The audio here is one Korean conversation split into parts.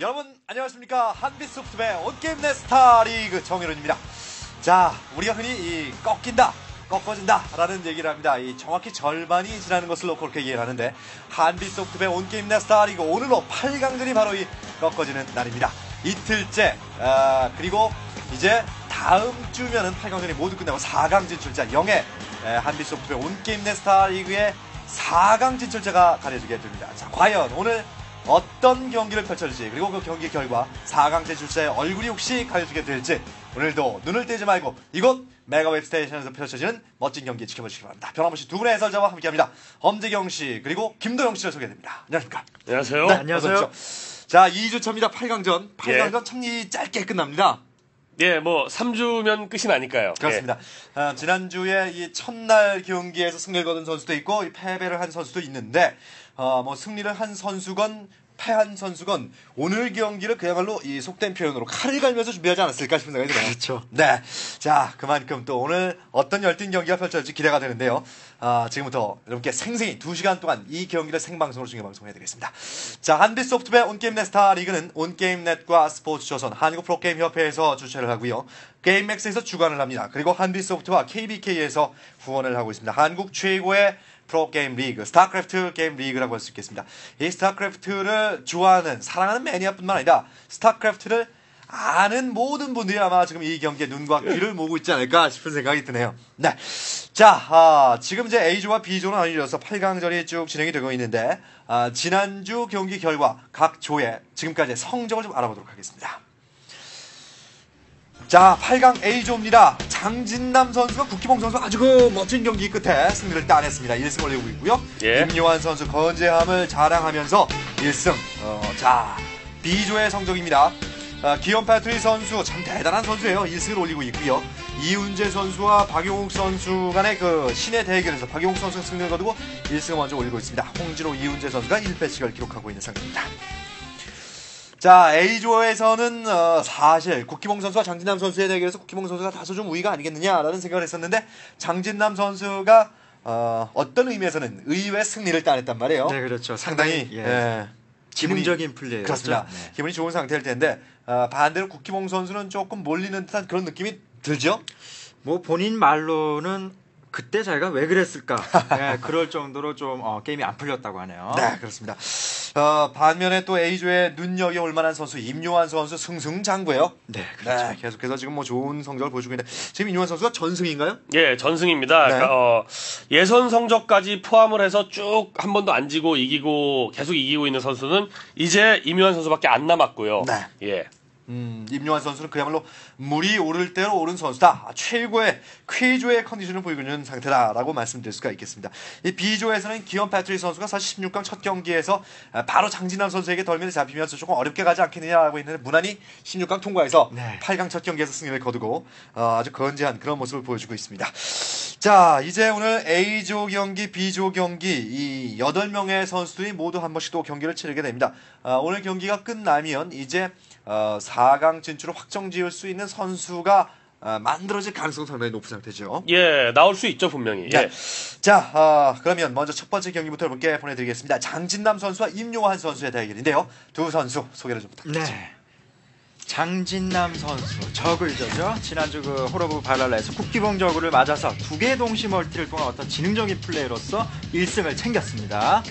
여러분 안녕하십니까? 한빛소프트의 온게임넷 스타 리그 정일훈입니다. 자 우리가 흔히 이 꺾인다 꺾어진다 라는 얘기를 합니다. 이 정확히 절반이 지나는 것을 놓고 그렇게 이해를 하는데 한빛소프트의 온게임넷 스타 리그 오늘로 8강전이 바로 이 꺾어지는 날입니다. 이틀째 아, 그리고 이제 다음 주면은 8강전이 모두 끝나고 4강 진출자 영예 에, 한빛소프트의 온게임넷 스타 리그의 4강 진출자가 가려지게 됩니다. 자 과연 오늘 어떤 경기를 펼쳐질지 그리고 그 경기 결과 4강 진출자의 얼굴이 혹시 가려지게 될지 오늘도 눈을 떼지 말고 이곳 메가웹 스테이션에서 펼쳐지는 멋진 경기 지켜봐 주시기 바랍니다. 변함없이 두 분의 해설자와 함께합니다. 엄재경 씨 그리고 김도영 씨를 소개해드립니다. 안녕하십니까? 안녕하세요. 네, 안녕하세요. 자 2주 차입니다. 8강전. 8강전 예. 참이 짧게 끝납니다. 예, 뭐 3주면 끝이 나니까요. 그렇습니다. 아, 지난주에 이 첫날 경기에서 승리를 거둔 선수도 있고 이 패배를 한 선수도 있는데 어, 뭐 승리를 한 선수건 패한 선수건 오늘 경기를 그야말로 이 속된 표현으로 칼을 갈면서 준비하지 않았을까 싶은 생각이 드네요. 그렇죠. 네. 자, 그만큼 또 오늘 어떤 열띤 경기가 펼쳐질지 기대가 되는데요. 아, 지금부터 여러분께 생생히 2시간 동안 이 경기를 생방송으로 중계방송해 드리겠습니다. 자, 한빛 소프트의 온게임넷 스타 리그는 온게임넷과 스포츠 조선, 한국 프로게임 협회에서 주최를 하고요. 게임맥스에서 주관을 합니다. 그리고 한빛 소프트와 KBK에서 후원을 하고 있습니다. 한국 최고의 프로게임 리그, 스타크래프트 게임 리그라고 할 수 있겠습니다. 이 스타크래프트를 좋아하는, 사랑하는 매니아뿐만 아니라 스타크래프트를 아는 모든 분들이 아마 지금 이 경기에 눈과 귀를 모으고 있지 않을까 싶은 생각이 드네요. 네. 자, 아, 지금 이제 A조와 B조는 나뉘어서 8강전이 쭉 진행이 되고 있는데, 아, 지난주 경기 결과 각 조의 지금까지의 성적을 좀 알아보도록 하겠습니다. 자, 8강 A조입니다. 장진남 선수가 국기봉 선수 아주 그 멋진 경기 끝에 승리를 따냈습니다. 1승 올리고 있고요. 예. 김요한 선수 건재함을 자랑하면서 1승. 어, 자, B조의 성적입니다. 아, 기욤 패트리 선수 참 대단한 선수예요. 1승을 올리고 있고요. 이훈재 선수와 박용욱 선수 간의 그 신의 대결에서 박용욱 선수가 승리를 거두고 1승을 먼저 올리고 있습니다. 홍진호, 이훈재 선수가 1패씩을 기록하고 있는 상태입니다. 자, A조에서는 어, 사실 국기봉 선수와 장진남 선수의 대결에서 국기봉 선수가 다소 좀 우위가 아니겠느냐라는 생각을 했었는데 장진남 선수가 어, 어떤 의미에서는 의외의 승리를 따냈단 말이에요. 네, 그렇죠. 상당히 상당히, 예. 예, 기분이 기능적인 플레이였죠. 그렇습니다. 네. 기분이 좋은 상태일 텐데 어, 반대로 국기봉 선수는 조금 몰리는 듯한 그런 느낌이 들죠. 뭐 본인 말로는 그때 자기가 왜 그랬을까? 예, 그럴 정도로 좀 어, 게임이 안 풀렸다고 하네요. 네, 그렇습니다. 어, 반면에 또 A조에 눈여겨올 만한 선수 임요환 선수 승승장구예요. 네, 그렇죠. 네, 계속해서 지금 뭐 좋은 성적을 보여주고 있는데 지금 임요환 선수가 전승인가요? 예, 전승입니다. 네. 그러니까, 어, 예선 성적까지 포함을 해서 쭉 한 번도 안 지고 이기고 계속 이기고 있는 선수는 이제 임요한 선수밖에 안 남았고요. 네. 예. 음, 임요환 선수는 그야말로 물이 오를 대로 오른 선수다. 아, 최고의 쾌조의 컨디션을 보이고 있는 상태다라고 말씀드릴 수가 있겠습니다. 이 B조에서는 기욤 패트리 선수가 사실 16강 첫 경기에서 아, 바로 장진남 선수에게 덜미를 잡히면서 조금 어렵게 가지 않겠느냐라고 했는데 무난히 16강 통과해서 네. 8강 첫 경기에서 승리를 거두고 어, 아주 건재한 그런 모습을 보여주고 있습니다. 자, 이제 오늘 A조 경기, B조 경기 이 8명의 선수들이 모두 한 번씩 또 경기를 치르게 됩니다. 아, 오늘 경기가 끝나면 이제 어, 4강 진출을 확정 지을 수 있는 선수가 아, 만들어질 가능성이 상당히 높은 상태죠. 예, 나올 수 있죠, 분명히. 예. 네. 자, 어, 그러면 먼저 첫 번째 경기부터 여러분께 보내드리겠습니다. 장진남 선수와 임요환 선수의 대결인데요. 두 선수 소개를 좀 부탁드립니다. 네. 장진남 선수 저그 user죠. 지난주 그 Hall of Valhalla에서 국기봉 저그를 맞아서 두개 동시 multi를 통한 어떤 지능적인 플레이로서 1승을 챙겼습니다.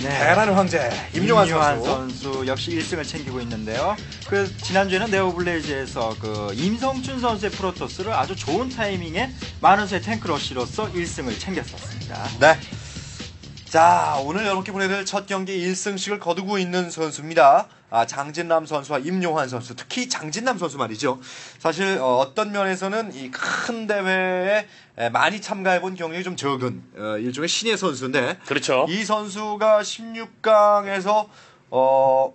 네. 테란의 황제 임요환 임요환 선수. 선수 역시 1승을 챙기고 있는데요. 그 지난주에는 Neo Blaze에서 그 임성춘 선수의 프로토스를 아주 좋은 타이밍에 많은 수의 탱크러쉬로서 1승을 챙겼었습니다. 네. 자, 오늘 여러분께 보내드릴 첫 경기 1승씩을 거두고 있는 선수입니다. 아, 장진남 선수와 임용환 선수, 특히 장진남 선수 말이죠. 사실 어, 떤 면에서는 이 큰 대회에 에, 많이 참가해본 경력이 좀 적은 어, 일종의 신예 선수인데 그렇죠. 이 선수가 16강에서 어,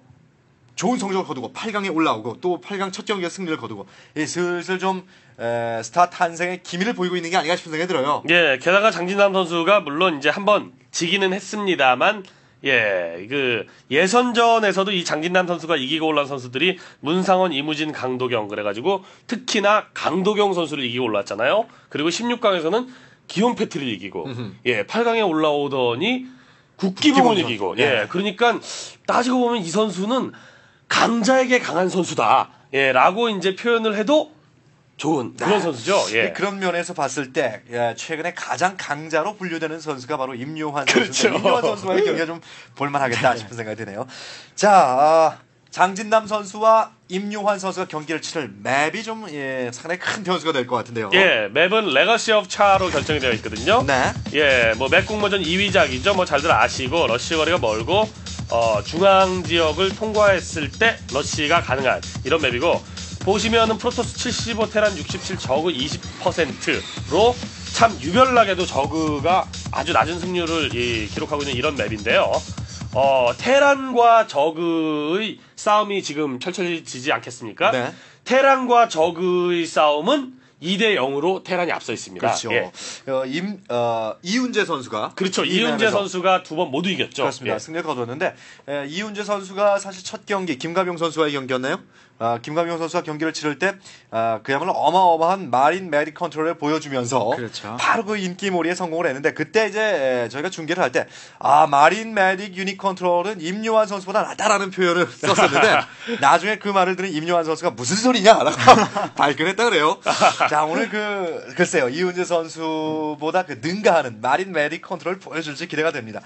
좋은 성적을 거두고 8강에 올라오고 또 8강 첫 경기에 승리를 거두고 이 슬슬 좀 에, 스타 탄생의 기미를 보이고 있는 게 아닌가 싶은 생각이 들어요. 예, 게다가 장진남 선수가 물론 이제 한번 지기는 했습니다만 예, 그 예선전에서도 이 장진남 선수가 이기고 올라온 선수들이 문상원, 이무진, 강도경 그래가지고 특히나 강도경 선수를 이기고 올라왔잖아요. 그리고 16강에서는 기욤 패트를 이기고 예, 8강에 올라오더니 국기봉 이기고. 예 예. 그러니까 따지고 보면 이 선수는 강자에게 강한 선수다 예 라고 이제 표현을 해도 좋은 그런 선수죠 예 네, 그런 면에서 봤을 때 예, 최근에 가장 강자로 분류되는 선수가 바로 임요환 그렇죠. 선수인데 임요환 선수와의 경기가 좀 볼만하겠다 싶은 생각이 드네요. 자 아, 장진남 선수와 임요환 선수가 경기를 치를 map이 좀 예, 상당히 큰 변수가 될 것 같은데요. 예, map은 Legacy of Char로 결정이 되어 있거든요. 네. 예, 뭐 map 공모전 2위작이죠. 뭐 잘들 아시고 러시 거리가 멀고 어, 중앙 지역을 통과했을 때 러시가 가능한 이런 맵이고 보시면은 프로토스 75 테란 67 저그 20%로 참 유별나게도 저그가 아주 낮은 승률을 이, 기록하고 있는 이런 맵인데요. 어, 테란과 저그의 싸움이 지금 펼쳐지지 않겠습니까? 네. 테란과 저그의 싸움은 2대 0으로 테란이 앞서 있습니다. 그렇죠. 예. 어, 임, 어, 이훈재 선수가 그렇죠. 이 이윤재 맵에서 선수가 두 번 모두 이겼죠. 그렇습니다. 예. 승리를 거뒀는데 에, 이운재 선수가 사실 첫 경기 김가병 선수와의 경기였나요? 아, 김가병 선수가 경기를 치를 때 아, 그야말로 어마어마한 marine medic 컨트롤을 보여주면서 그렇죠. 바로 그 인기몰이에 성공을 했는데 그때 이제 에, 저희가 중계를 할 때 아 marine medic 유닛 컨트롤은 임요환 선수보다 낫다라는 표현을 썼었는데 나중에 그 말을 들은 임요환 선수가 무슨 소리냐라고 발끈했다 그래요. 자 오늘 그 글쎄요 이운재 선수보다 그 능가하는 marine medic 컨트롤을 보여줄지 기대가 됩니다.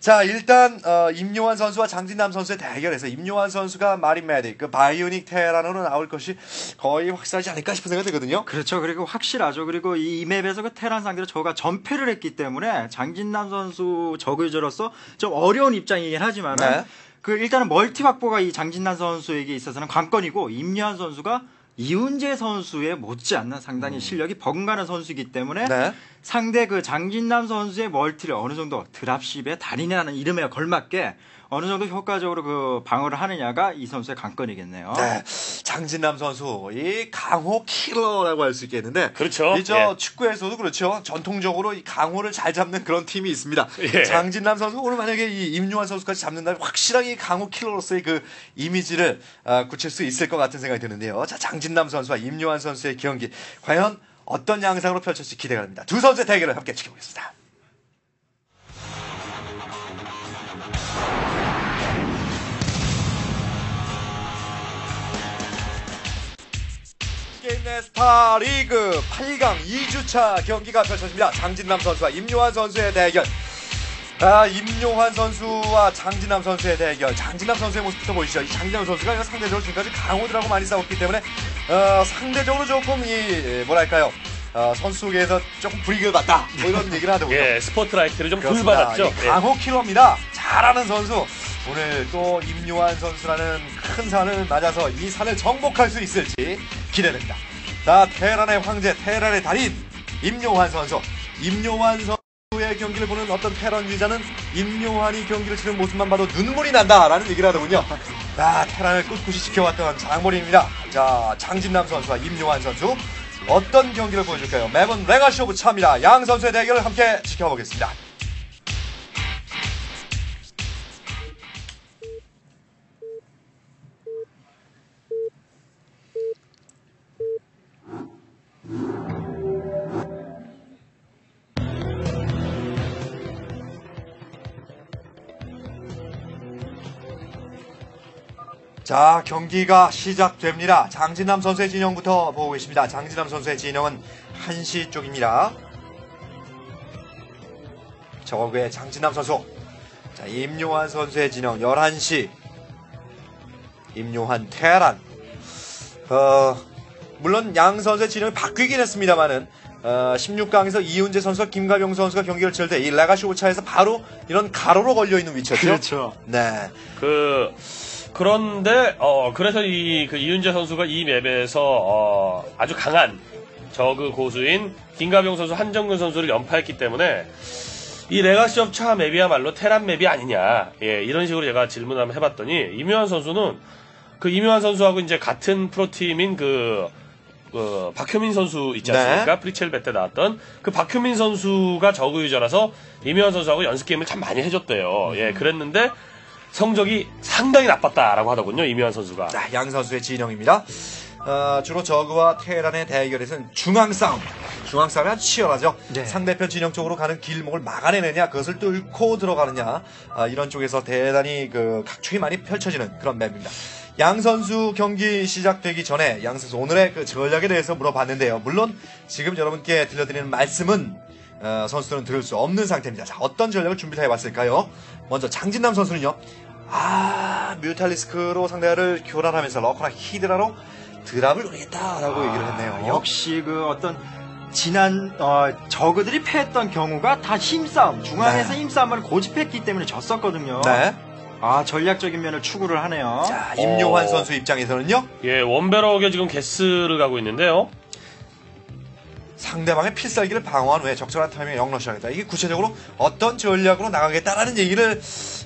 자 일단 어, 임요환 선수와 장진남 선수의 대결에서 임요환 선수가 마린 메딕 그 바이오닉 테란으로 나올 것이 거의 확실하지 않을까 싶은 생각이 들거든요. 그렇죠. 그리고 확실하죠. 그리고 이 맵에서 그 테란 상대로 저가 전패를 했기 때문에 장진남 선수 저그 유저로서 좀 어려운 입장이긴 하지만 네. 그 일단은 멀티 확보가 이 장진남 선수에게 있어서는 관건이고 임요한 선수가 이훈재 선수의 못지않는 상당히 실력이 버금가는 선수이기 때문에 네. 상대 그 장진남 선수의 멀티를 어느 정도 드랍십의 달인이라는 이름에 걸맞게 어느 정도 효과적으로 그 방어를 하느냐가 이 선수의 관건이겠네요. 네, 장진남 선수 이 강호 킬러라고 할 수 있겠는데 그렇죠. 이저 예. 축구에서도 그렇죠. 전통적으로 이 강호를 잘 잡는 그런 팀이 있습니다. 예. 장진남 선수 오늘 만약에 이 임요환 선수까지 잡는다면 확실하게 이 강호 킬러로서의 그 이미지를 아, 굳힐 수 있을 것 같은 생각이 드는데요. 자, 장진남 선수와 임요환 선수의 경기 과연 어떤 양상으로 펼쳐질지 기대가 됩니다. 두 선수의 대결을 함께 지켜보겠습니다. 게임 내 스타 리그 8강 2주차 경기가 펼쳐집니다. 장진남 선수와 임요환 선수의 대결. 아, 임요환 선수와 장진남 선수의 대결. 장진남 선수의 모습부터 보시죠. 이 장진남 선수가 상대적으로 지금까지 강호들하고 많이 싸웠기 때문에 어, 상대적으로 조금 이 뭐랄까요? 어, 선수 속에서 조금 불이익을 받다. 뭐 이런 얘기를 하더군요. 예, 스포트라이트를 좀. 불받았죠. 이 예. 강호 킬러입니다. 잘하는 선수. 오늘 또 임요환 선수라는 큰 산을 맞아서 이 산을 정복할 수 있을지 기대됩니다. 자, 테란의 황제, 테란의 달인 임요환 선수. 임요환 선수의 경기를 보는 어떤 테란 유자는 임요환이 경기를 치는 모습만 봐도 눈물이 난다라는 얘기를 하더군요. 자, 테란을 꿋꿋이 지켜왔던 장본인입니다. 자, 장진남 선수와 임요환 선수. 어떤 경기를 보여줄까요? Legacy of Char입니다. 양 선수의 대결을 함께 지켜보겠습니다. 자, 경기가 시작됩니다. 장진남 선수의 진영부터 보고 계십니다. 장진남 선수의 진영은 1시 쪽입니다. 저그의 장진남 선수. 자, 임요환 선수의 진영 11시. 임요환 테란. 어, 물론 양 선수의 진영이 바뀌긴 했습니다만은 어, 16강에서 이훈재 선수와 김가병 선수가 경기를 치를 때 이 레가시 오차에서 바로 이런 가로로 걸려 있는 위치였죠. 그렇죠. 네. 그 그런데 어 그래서 이 그 이운재 선수가 이 map에서 어 아주 강한 저그 고수인 김가병 선수, 한정근 선수를 연파했기 때문에 이 Legacy of Char map이야말로 테란 map이 아니냐. 예, 이런 식으로 제가 질문을 한번 해봤더니 임요환 선수는 그 임요환 선수하고 이제 같은 프로팀인 그, 그 박효민 선수 있지 네. 않습니까? 프리챌 때 나왔던 그 박효민 선수가 저그 user라서 이묘한 선수하고 연습 게임을 참 많이 해줬대요. 예, 그랬는데 성적이 상당히 나빴다라고 하더군요. 이묘한 선수가. 자, 양 선수의 진영입니다. 어, 주로 저그와 테란의 대결에서는 중앙 싸움. 중앙 싸움이 아주 치열하죠. 네. 상대편 진영 쪽으로 가는 길목을 막아내느냐, 그것을 뚫고 들어가느냐, 아, 이런 쪽에서 대단히 그 각축이 많이 펼쳐지는 그런 맵입니다. 양 선수 경기 시작되기 전에 양 선수 오늘의 그 전략에 대해서 물어봤는데요. 물론 지금 여러분께 들려드리는 말씀은 어, 선수들은 들을 수 없는 상태입니다. 자, 어떤 전략을 준비를 해봤을까요? 먼저 장진남 선수는요. 아, 뮤탈리스크로 상대를 교란하면서 러커나 히드라로 드랍을 노리겠다라고 얘기를 했네요. 역시 그 어떤 지난 어, 저그들이 패했던 경우가 다 힘싸움 중앙에서 네. 힘싸움을 고집했기 때문에 졌었거든요. 네. 아 전략적인 면을 추구를 하네요. 자, 임요환 어. 선수 입장에서는요. 예, 원베럭에 지금 게스를 가고 있는데요. 상대방의 필살기를 방어한 후에 적절한 타이밍에 영러시하겠다. 이게 구체적으로 어떤 전략으로 나가겠다라는 얘기를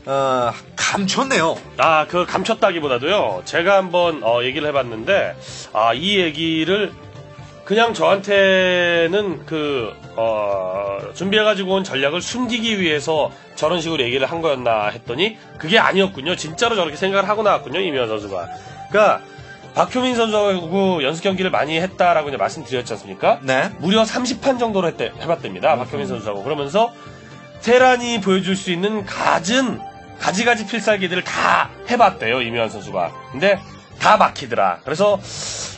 어, 감췄네요. 아, 그 감췄다기보다도요. 제가 한번 어, 얘기를 해봤는데, 아, 이 얘기를 그냥 저한테는 그 어, 준비해가지고 온 전략을 숨기기 위해서 저런 식으로 얘기를 한 거였나 했더니 그게 아니었군요. 진짜로 저렇게 생각을 하고 나왔군요. 이미현 선수가. 그러니까 박효민 선수하고 연습 경기를 많이 했다라고 이제 말씀드렸지 않습니까? 네. 무려 30판 정도로 했대, 해봤답니다. 박효민 선수하고. 그러면서 테란이 보여줄 수 있는 갖은 가지가지 필살기들을 다 해봤대요. 이명환 선수가. 근데 다 막히더라. 그래서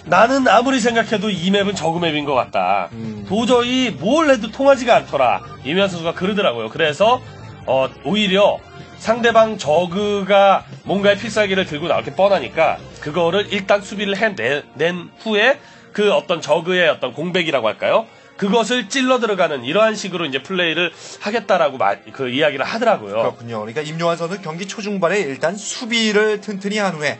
나는 아무리 생각해도 이 맵은 저그 맵인 것 같다. 음. 도저히 뭘 해도 통하지가 않더라. 이명환 선수가 그러더라고요. 그래서 어, 오히려 상대방 저그가 뭔가의 필살기를 들고 나올 게 뻔하니까 그거를 일단 수비를 해낸 후에 그 어떤 저그의 어떤 공백이라고 할까요? 그것을 찔러 들어가는 이러한 식으로 이제 플레이를 하겠다라고 마- 그 이야기를 하더라고요. 그렇군요. 그러니까 임요환 선수 경기 초중반에 일단 수비를 튼튼히 한 후에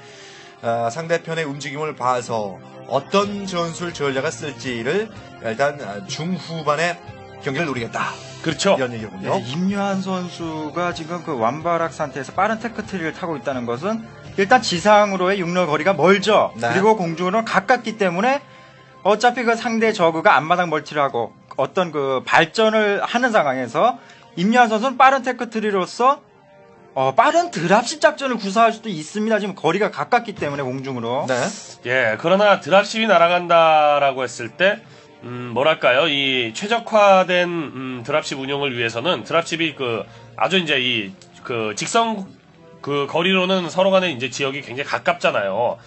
어, 상대편의 움직임을 봐서 어떤 전술 전략을 쓸지를 일단 아, 중후반에 경기를 노리겠다. 그렇죠. 이런 얘기군요. 네, 임요환 선수가 지금 그 one barracks 상태에서 빠른 tech tree를 타고 있다는 것은 일단 지상으로의 육로 거리가 멀죠. 네. 그리고 공중으로 가깝기 때문에 어차피 그 상대 저그가 앞마당 multi를 하고 어떤 그 발전을 하는 상황에서 임요환 선수는 빠른 tech tree로서 어, 빠른 dropship 작전을 구사할 수도 있습니다. 지금 거리가 가깝기 때문에 공중으로. 네. 예, 그러나 dropship이 날아간다라고 했을 때, 음, 뭐랄까요, 이 최적화된, 음, 드랍십 운용을 위해서는 드랍십이 그, 아주 이제 이, 그, 직선, 그, 거리로는 서로 간에 이제 지역이 굉장히 가깝잖아요.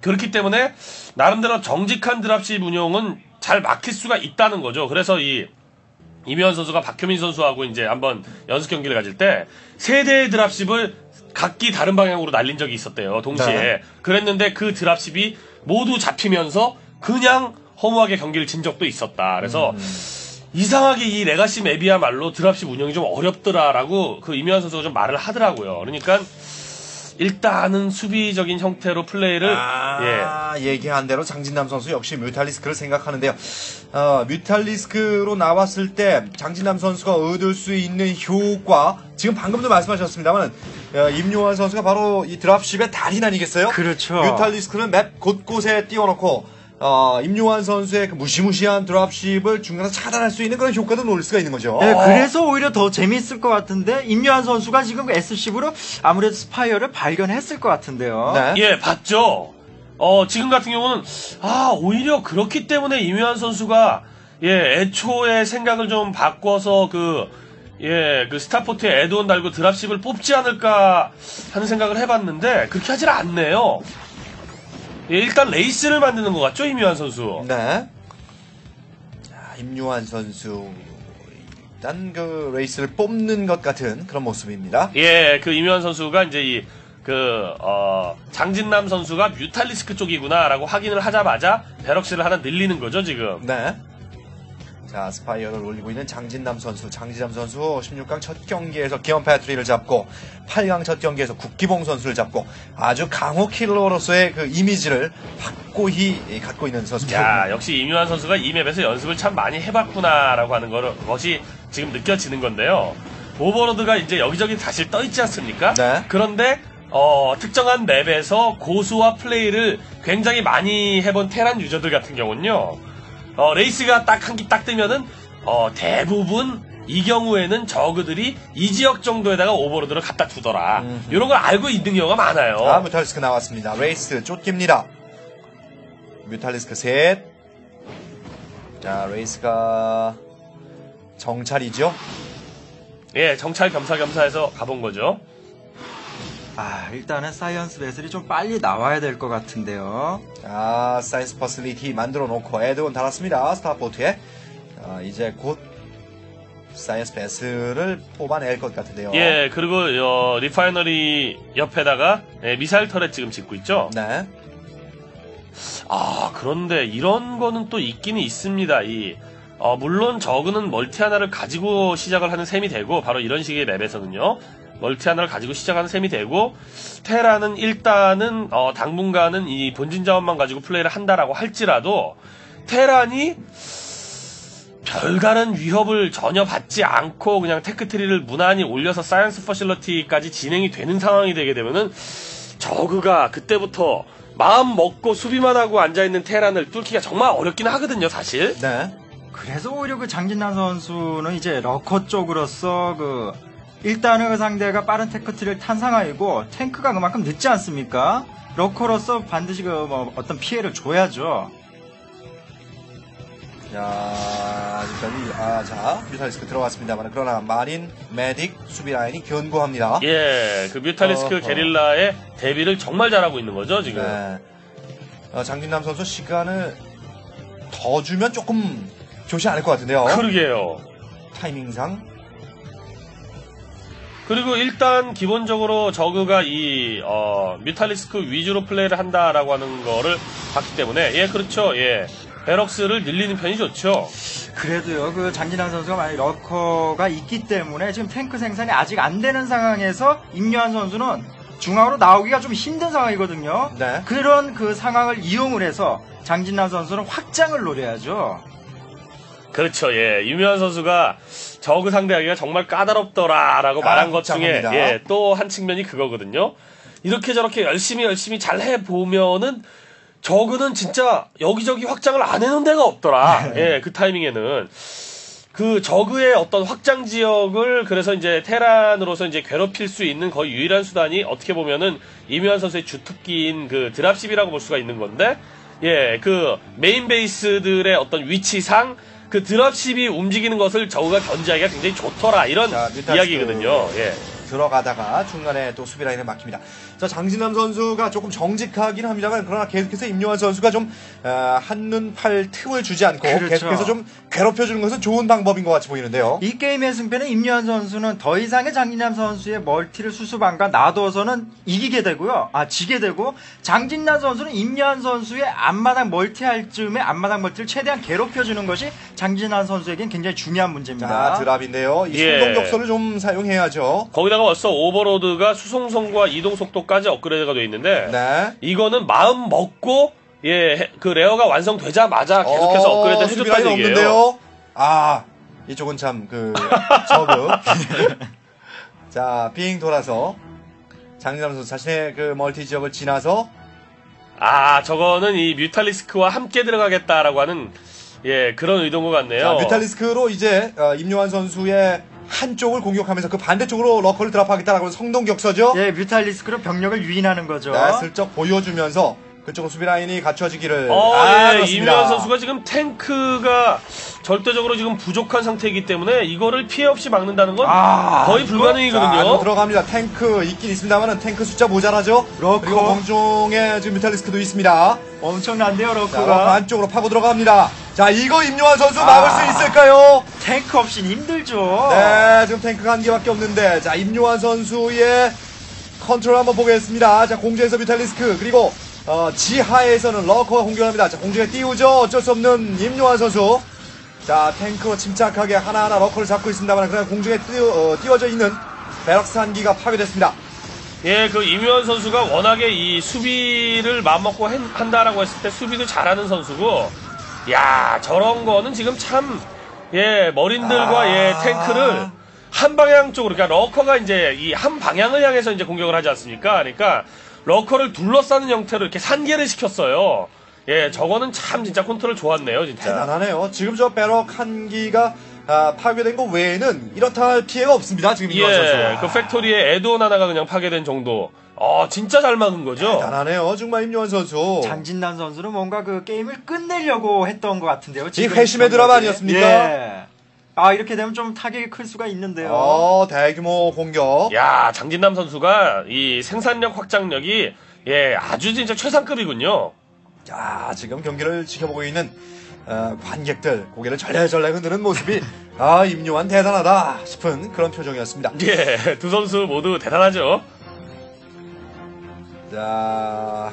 그렇기 때문에, 나름대로 정직한 드랍십 운용은 잘 막힐 수가 있다는 거죠. 그래서 이, 이면 선수가 박효민 선수하고 이제 한번 연습 경기를 가질 때 세 대의 드랍십을 각기 다른 방향으로 날린 적이 있었대요. 동시에. 네. 그랬는데 그 드랍십이 모두 잡히면서 그냥 허무하게 경기를 진 적도 있었다. 그래서 이상하게 이 레가시 맵이야말로 드랍십 운영이 좀 어렵더라라고 그 이면 선수가 좀 말을 하더라고요. 그러니까 일단은 수비적인 형태로 플레이를 예. 아, 얘기한 대로 장진남 선수 역시 뮤탈리스크를 생각하는데요. 어, 뮤탈리스크로 나왔을 때 장진남 선수가 얻을 수 있는 효과 지금 방금도 말씀하셨습니다만 어, 임요환 선수가 바로 이 dropship의 달인 아니겠어요? 그렇죠. mutalisk는 map 곳곳에 띄워놓고 어, 임요환 선수의 그 무시무시한 dropship을 중간에서 차단할 수 있는 그런 효과도 노릴 수가 있는 거죠. 네, 그래서 오히려 더 재밌을 것 같은데 임요환 선수가 지금 SCV로 아무래도 spire를 발견했을 것 같은데요. 네. 예, 봤죠. 어, 지금 같은 경우는, 아, 오히려 그렇기 때문에 임요환 선수가, 예, 애초에 생각을 좀 바꿔서 그, 예, 그 starport에 add-on 달고 dropship을 뽑지 않을까 하는 생각을 해봤는데, 그렇게 하질 않네요. 예, 일단 wraith를 만드는 것 같죠, 임요환 선수. 네. 자, 임요환 선수 일단 그 wraith를 뽑는 것 같은 그런 모습입니다. 예, 그 임요환 선수가 이제 이, 그, 어, 장진남 선수가 mutalisk 쪽이구나라고 확인을 하자마자 barracks를 하나 늘리는 거죠, 지금. 네. 자, spire를 올리고 있는 장진남 선수. 장진남 선수 16강 첫 경기에서 기욤 패트리를 잡고 8강 첫 경기에서 국기봉 선수를 잡고 아주 강호 킬러로서의 그 이미지를 확고히 갖고 있는 선수입니다. 야, 역시 임요환 선수가 이 map에서 연습을 참 많이 해봤구나라고 하는 거, 것이 지금 느껴지는 건데요. overlord가 이제 여기저기 사실 떠있지 않습니까? 네. 그런데, 어, 특정한 map에서 고수와 플레이를 굉장히 많이 해본 테란 user들 같은 경우는요, 어, wraith가 딱 한 기 딱 뜨면은, 어, 대부분 이 경우에는 저그들이 이 지역 정도에다가 overlord를 갖다 두더라. 음흠. 이런 걸 알고 있는 경우가 많아요. 아, mutalisk 나왔습니다. wraith 쫓깁니다. mutalisk 셋. 자, wraith가 정찰이죠. 예, 정찰 겸사겸사해서 가본 거죠. 아, 일단은 science vessel이 좀 빨리 나와야 될 것 같은데요. 자, science facility 만들어 놓고 add-on 달았습니다. starport에. 자, 이제 곧 science vessel을 뽑아낼 것 같은데요. 예, 그리고 어, refinery 옆에다가 예, missile turret 지금 짓고 있죠. 네. 아, 그런데 이런 거는 또 있기는 있습니다. 이 어, 물론 저그는 multi 하나를 가지고 시작을 하는 셈이 되고 바로 이런 식의 map에서는요. multi 하나를 가지고 시작하는 셈이 되고 테란은 일단은 어, 당분간은 이 본진 자원만 가지고 플레이를 한다라고 할지라도 테란이 별다른 위협을 전혀 받지 않고 그냥 tech tree를 무난히 올려서 science facility까지 진행이 되는 상황이 되게 되면은 저그가 그때부터 마음 먹고 수비만 하고 앉아있는 테란을 뚫기가 정말 어렵긴 하거든요, 사실. 네. 그래서 오히려 그 장진남 선수는 이제 lurker 쪽으로서 그 일단은 그 상대가 빠른 테크트를 탄 상황이고 탱크가 그만큼 늦지 않습니까? 러커로서 반드시 그 뭐 어떤 피해를 줘야죠. 자, 일단, 이- 아, 자, 뮤탈리스크 들어갔습니다만, 그러나 마린, 메딕, 수비 라인이 견고합니다. 예, 그 뮤탈리스크 어허. 게릴라의 대비를 정말 잘하고 있는 거죠, 지금. 네. 어, 장진남 선수 시간을 더 주면 조금 좋지 않을 것 같은데요. 그러게요. 타이밍상. 그리고 일단 기본적으로 저그가 이 어, 뮤탈리스크 위주로 플레이를 한다라고 하는 거를 봤기 때문에 예 그렇죠 예 베럭스를 늘리는 편이 좋죠 그래도요, 그 장진환 선수가 만약 러커가 있기 때문에 지금 탱크 생산이 아직 안 되는 상황에서 임요한 선수는 중앙으로 나오기가 좀 힘든 상황이거든요. 네. 그런 그 상황을 이용을 해서 장진남 선수는 확장을 노려야죠. 그렇죠 예 유명한 선수가 저그 상대하기가 정말 까다롭더라라고 아, 말한 것 중에. 예 또 한 측면이 그거거든요. 이렇게 저렇게 열심히 열심히 잘 해 보면은 저그는 진짜 여기저기 확장을 안 해놓은 데가 없더라. 예 그 타이밍에는. 그 저그의 어떤 확장 지역을 그래서 이제 테란으로서 이제 괴롭힐 수 있는 거의 유일한 수단이 어떻게 보면은 이묘한 선수의 주특기인 그 드랍십이라고 볼 수가 있는 건데 예 그 메인 베이스들의 어떤 위치상 그 dropship이 움직이는 것을 저그가 견제하기가 굉장히 좋더라 이런 자. 이야기거든요 예. 들어가다가 중간에 또 수비 라인을 막힙니다. 자, 장진남 선수가 조금 정직하긴 합니다만 그러나 계속해서 임요환 선수가 좀 어, 한눈 팔 틈을 주지 않고 그렇죠. 계속해서 좀 괴롭혀 주는 것은 좋은 방법인 것 같이 보이는데요. 이 게임의 승패는 임요환 선수는 더 이상의 장진남 선수의 멀티를 수수방관 놔둬서는 이기게 되고요. 아 지게 되고 장진남 선수는 임요환 선수의 앞마당 멀티할 즈음에 앞마당 멀티를 최대한 괴롭혀주는 것이 장진남 선수에겐 굉장히 중요한 문제입니다. 자, drop인데요. 이 예. 성공 격선을 좀 사용해야죠. 거기다 가 벌써 overlord가 수송성과 이동 속도까지 업그레이드가 돼 있는데 네. 이거는 마음 먹고 예 그 lair가 완성되자마자 계속해서 어, 업그레이드 해줬다는 얘기예요. 없는데요. 아, 이쪽은 참 그 저그. 자, 빙 돌아서 장진남 선수 자신의 그 멀티 지역을 지나서 아, 저거는 이 뮤탈리스크와 함께 들어가겠다라고 하는 예 그런 의도인 것 같네요. 자, 뮤탈리스크로 이제 어, 임요환 선수의 한쪽을 공격하면서 그 반대쪽으로 러커를 드랍하겠다라고 하는 성동격서죠. 예, 뮤탈리스크로 병력을 유인하는 거죠. 네, 슬쩍 보여주면서 그쪽은 수비 라인이 갖춰지기를. 어, 아, 예. 이명환 선수가 지금 탱크가 절대적으로 지금 부족한 상태이기 때문에 이거를 피해 없이 막는다는 건 아, 거의 이거- 자, 불가능이거든요. 안으로 들어갑니다. 탱크 있긴 있습니다만 탱크 숫자 모자라죠. lurker. 그리고 공중에 지금 mutalisk도 있습니다. 엄청난데요, 자, lurker lurker가. 안쪽으로 파고 들어갑니다. 자, 이거 임요환 선수 막을 아. 수 있을까요? 탱크 없이는 힘들죠. 네, 지금 탱크가 한 개밖에 없는데, 자, 임요환 선수의 컨트롤 한번 보겠습니다. 자, 공중에서 mutalisk, 그리고, 어, 지하에서는 lurker가 공격합니다. 자, 공중에 띄우죠. 어쩔 수 없는 임요환 선수. 자, 탱크로 침착하게 하나하나 lurker를 잡고 있습니다만, 그냥 공중에 띄워, 어, 띄워져 있는 barracks 한 기가 파괴됐습니다. 예, 그 임요환 선수가 워낙에 이 수비를 마음먹고 한- 한다라고 했을 때 수비도 잘하는 선수고, 야 저런 거는 지금 참, 예, marine들과 아. 예, 탱크를 한 방향 쪽으로, 그러니까 러커가 이제 이 한 방향을 향해서 이제 공격을 하지 않습니까? 그러니까 lurker를 둘러싸는 형태로 이렇게 산개를 시켰어요. 예, 저거는 참 진짜 컨트롤 좋았네요, 진짜. 대단하네요. 지금 저 barrack 한 기가 아, 파괴된 거 외에는 이렇다 할 피해가 없습니다. 지금 임요환 예, 선수. 그 팩토리에 에드온 하나가 그냥 파괴된 정도. 어, 진짜 잘 막은 거죠. 대단하네요. 정말 임요환 선수. 장진남 선수는 뭔가 그 게임을 끝내려고 했던 것 같은데요. 이 지금 회심의 드라마. 아니었습니까? 예. 아 이렇게 되면 좀 타격이 클 수가 있는데요. 어, 대규모 공격. 야, 장진남 선수가 이 생산력 확장력이 예, 아주 진짜 최상급이군요. 자, 지금 경기를 지켜보고 있는 어, 관객들 고개를 절레절레 흔드는 모습이 아 임요환 대단하다 싶은 그런 표정이었습니다. 예, 두 선수 모두 대단하죠. 자,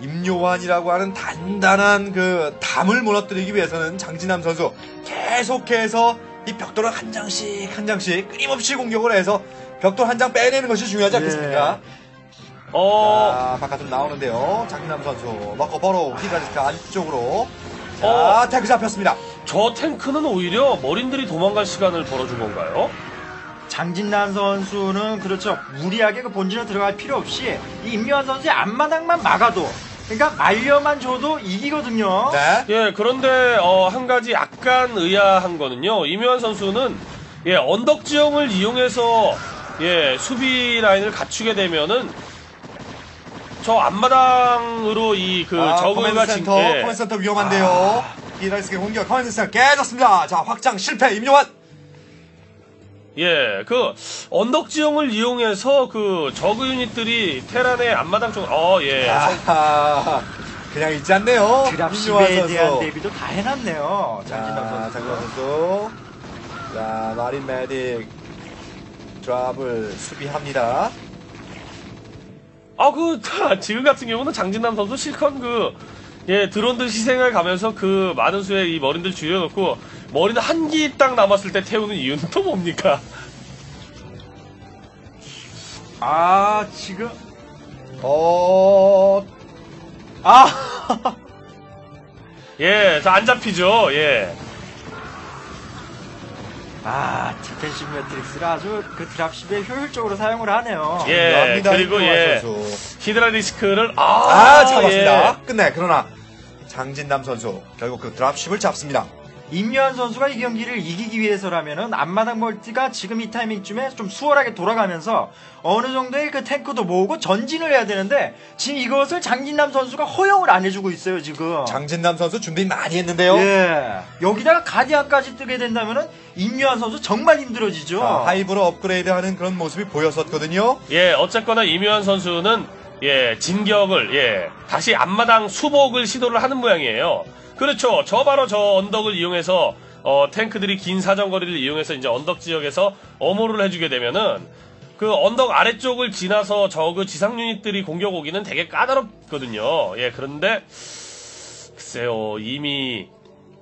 임요환이라고 하는 단단한 그 담을 무너뜨리기 위해서는 장진남 선수 계속해서 이 벽돌을 한 장씩 한 장씩 끊임없이 공격을 해서 벽돌 한 장 빼내는 것이 중요하지 않겠습니까? 어, 자, 바깥으로 나오는데요. 장진남 선수 먹고 버로 히드라리스크 안쪽으로 자, 어. 태그 잡혔습니다. 저 탱크는 오히려 머린들이 도망갈 시간을 벌어준 건가요? 장진남 선수는 그렇죠. 무리하게 그 본진으로 들어갈 필요 없이 이 임요환 선수의 앞마당만 막아도 그러니까 말려만 줘도 이기거든요. 네. 예, 그런데 어, 한 가지 약간 의아한 거는요. 이묘한 선수는 예, 언덕 지형을 이용해서 예, 수비 라인을 갖추게 되면은 저 앞마당으로 이그 아, 저그가 command 진 센터, 예, 커맨드 센터 위험한데요. hydralisk 공격, command center 깨졌습니다. 자, 확장 실패, 임요환. 예, 그 언덕 지형을 이용해서 그 저그 유닛들이 테란의 앞마당 쪽 어, 예. 아, 그냥 있지 않네요. dropship에. 대한 대비도 다 해놨네요. 장진남 자, 선수. 장진남 선수. 자, 마린 메딕 드랍을 수비합니다. 아, 그, 지금 같은 경우는 장진남 선수 실컷 그, 예, 드론들 희생을 가면서 그 많은 수의 이 머리들 줄여놓고, 머리는 한 기 딱 남았을 때 태우는 이유는 또 뭡니까? 아 지금 어, 아 예, 자, 안 잡히죠, 예. 아, defensive matrix를 아주 그 dropship에 효율적으로 사용을 하네요. 예, 중요합니다, 그리고 예, 선수. hydralisk를, 아, 아, 잡았습니다. 예. 끝내. 그러나 장진남 선수 결국 그 dropship을 잡습니다. 임요환 선수가 이 경기를 이기기 위해서라면은 앞마당 멀티가 지금 이 타이밍쯤에 좀 수월하게 돌아가면서 어느 정도의 그 탱크도 모으고 전진을 해야 되는데 지금 이것을 장진남 선수가 허용을 안 해주고 있어요 지금. 장진남 선수 준비 많이 했는데요. 예. 여기다가 guardian까지 뜨게 된다면은 임요한 선수 정말 힘들어지죠. 자, 하이브로 업그레이드하는 그런 모습이 보였었거든요. 예, 어쨌거나 이묘한 선수는 예, 진격을 예, 다시 앞마당 수복을 시도를 하는 모양이에요. 그렇죠. 저 바로 저 언덕을 이용해서 어, 탱크들이 긴 사정거리를 이용해서 이제 언덕 지역에서 어모를 해주게 되면은 그 언덕 아래쪽을 지나서 저 그 지상 유닛들이 공격 오기는 되게 까다롭거든요. 예, 그런데 글쎄요 이미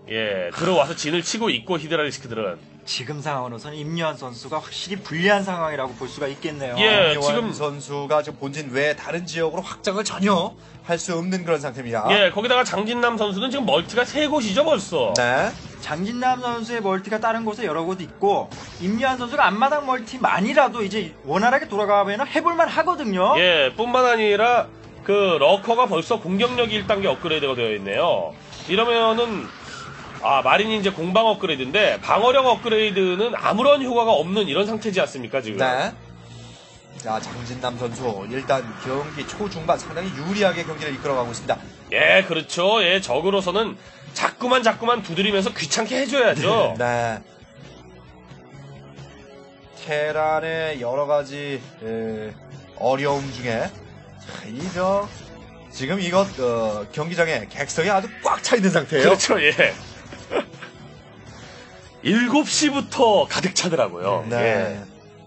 예 들어와서 진을 치고 있고 히드라리스크들은 지금 상황으로서는 임요한 선수가 확실히 불리한 상황이라고 볼 수가 있겠네요. 예. 임요환 지금- 선수가 지금 본진 외 다른 지역으로 확장을 전혀 할 수 없는 그런 상태입니다. 예 거기다가 장진남 선수는 지금 멀티가 세 곳이죠 벌써. 네. 장진남 선수의 멀티가 다른 곳에 여러 곳 있고 임요한 선수가 앞마당 멀티만이라도 이제 원활하게 돌아가면 해볼만 하거든요. 예, 뿐만 아니라 그 러커가 벌써 공격력이 1단계 업그레이드가 되어 있네요. 이러면은 아 마린이 이제 공방 업그레이드인데 방어력 업그레이드는 아무런 효과가 없는 이런 상태지 않습니까 지금? 네. 자, 장진남 선수 일단 경기 초중반 상당히 유리하게 경기를 이끌어가고 있습니다. 예, 그렇죠. 예, 적으로서는 자꾸만 자꾸만 두드리면서 귀찮게 해줘야죠. 네. 테란의 여러 가지 에, 어려움 중에 이저 지금 이것 어, 경기장에 객석이 아주 꽉 차 있는 상태예요. 그렇죠, 예. 7시부터 가득 차더라고요. 네. 예.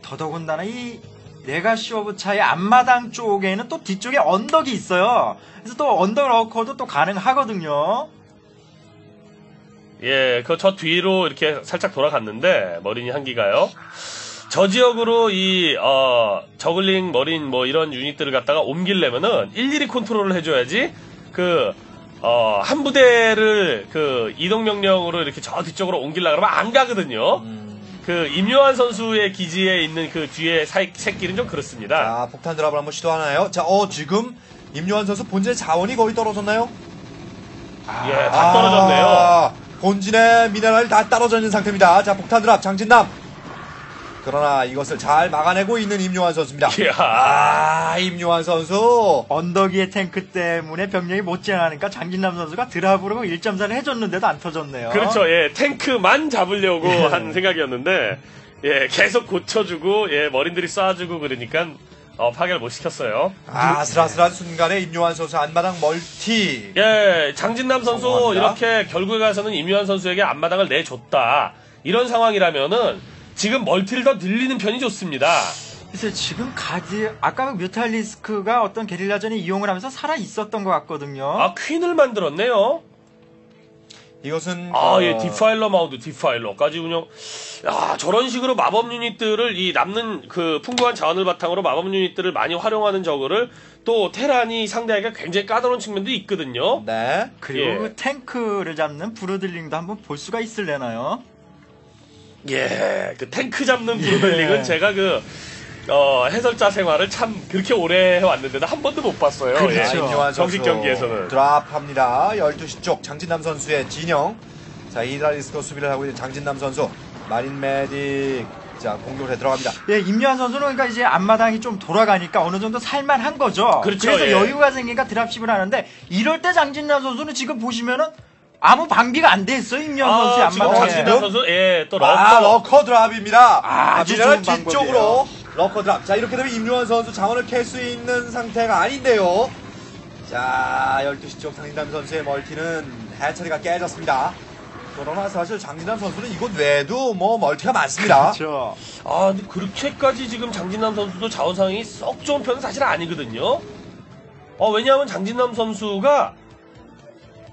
더더군다나 이 레가시 오브 차의 앞마당 쪽에는 또 뒤쪽에 언덕이 있어요. 그래서 또 언덕 lurker도 또 가능하거든요. 예, 그 저 뒤로 이렇게 살짝 돌아갔는데 머린이 한기가요. 저 지역으로 이 어, 저글링 머린 뭐 이런 유닛들을 갖다가 옮기려면은 일일이 컨트롤을 해줘야지 그 어, 한 부대를 그 이동 명령으로 이렇게 저 뒤쪽으로 옮기려 그러면 안 가거든요. 음, 그 임요한 선수의 기지에 있는 그 뒤에 사- 새끼는 좀 그렇습니다. 자, 폭탄 드랍을 한번 시도하나요? 자, 어 지금 임요한 선수 본진 자원이 거의 떨어졌나요? 예, 다 떨어졌네요. 아, 본진의 미네랄 다 떨어져 있는 상태입니다. 자, 폭탄 드랍 장진남. 그러나 이것을 잘 막아내고 있는 임요환 선수입니다. 이야. 아, 임요환 선수. 언덕 위의 탱크 때문에 병력이 못 지나가니까 장진남 선수가 드랍으로 1.4를 해줬는데도 안 터졌네요. 그렇죠. 예, 탱크만 잡으려고 예. 한 생각이었는데, 예, 계속 고쳐주고, 예, 머린들이 쏴주고 그러니까, 어, 파괴를 못 시켰어요. 아, 아슬아슬한 순간에 임요환 선수 앞마당 멀티. 예, 장진남 선수 성공합니다. 이렇게 결국에 가서는 임요환 선수에게 앞마당을 내줬다. 이런 상황이라면은 지금 멀티를 더 늘리는 편이 좋습니다. 글쎄 지금 가디 아까 그 mutalisk가 어떤 게릴라전에 이용을 하면서 살아 있었던 것 같거든요. 아, queen을 만들었네요. 이것은 아, 어, 예, defiler mound, defiler까지 운영. 야, 저런 식으로 마법 유닛들을 이 남는 그 풍부한 자원을 바탕으로 마법 유닛들을 많이 활용하는 저그를 또 테란이 상대하기가 굉장히 까다로운 측면도 있거든요. 네. 그리고 예. 그 탱크를 잡는 브루들링도 한번 볼 수가 있을래나요? 예, 그 탱크 잡는 브루벨링은 예. 제가 그, 어, 해설자 생활을 참 그렇게 오래 해왔는데도 한 번도 못 봤어요. 아, 예. 그렇죠. 임요환 정식 경기에서는. 드랍합니다. 12시 쪽 장진남 선수의 진영. 자, 이달리스크 수비를 하고 있는 장진남 선수. 마린 메딕. 자, 공격을 해 들어갑니다. 예, 임요한 선수는 그러니까 이제 앞마당이 좀 돌아가니까 어느 정도 살만한 거죠. 그렇죠, 래서 예. 여유가 생기니까 드랍십을 하는데 이럴 때 장진남 선수는 지금 보시면은 아무 방비가 안 돼 있어요, 임요환 선수의 아, 지금 앞마당에. 장진남 선수, 예, 또 lurker. 아, lurker drop입니다. 아, 아주 좋은 뒤쪽으로 lurker drop. 자, 이렇게 되면 임요환 선수 자원을 캘 수 있는 상태가 아닌데요. 자, 12시 쪽 장진남 선수의 멀티는 hatchery가 깨졌습니다. 그러나 사실 장진남 선수는 이곳 외에도 뭐 멀티가 많습니다. 그렇죠. 아, 근데 그렇게까지 지금 장진남 선수도 자원상이 썩 좋은 편은 사실 아니거든요. 어, 왜냐하면 장진남 선수가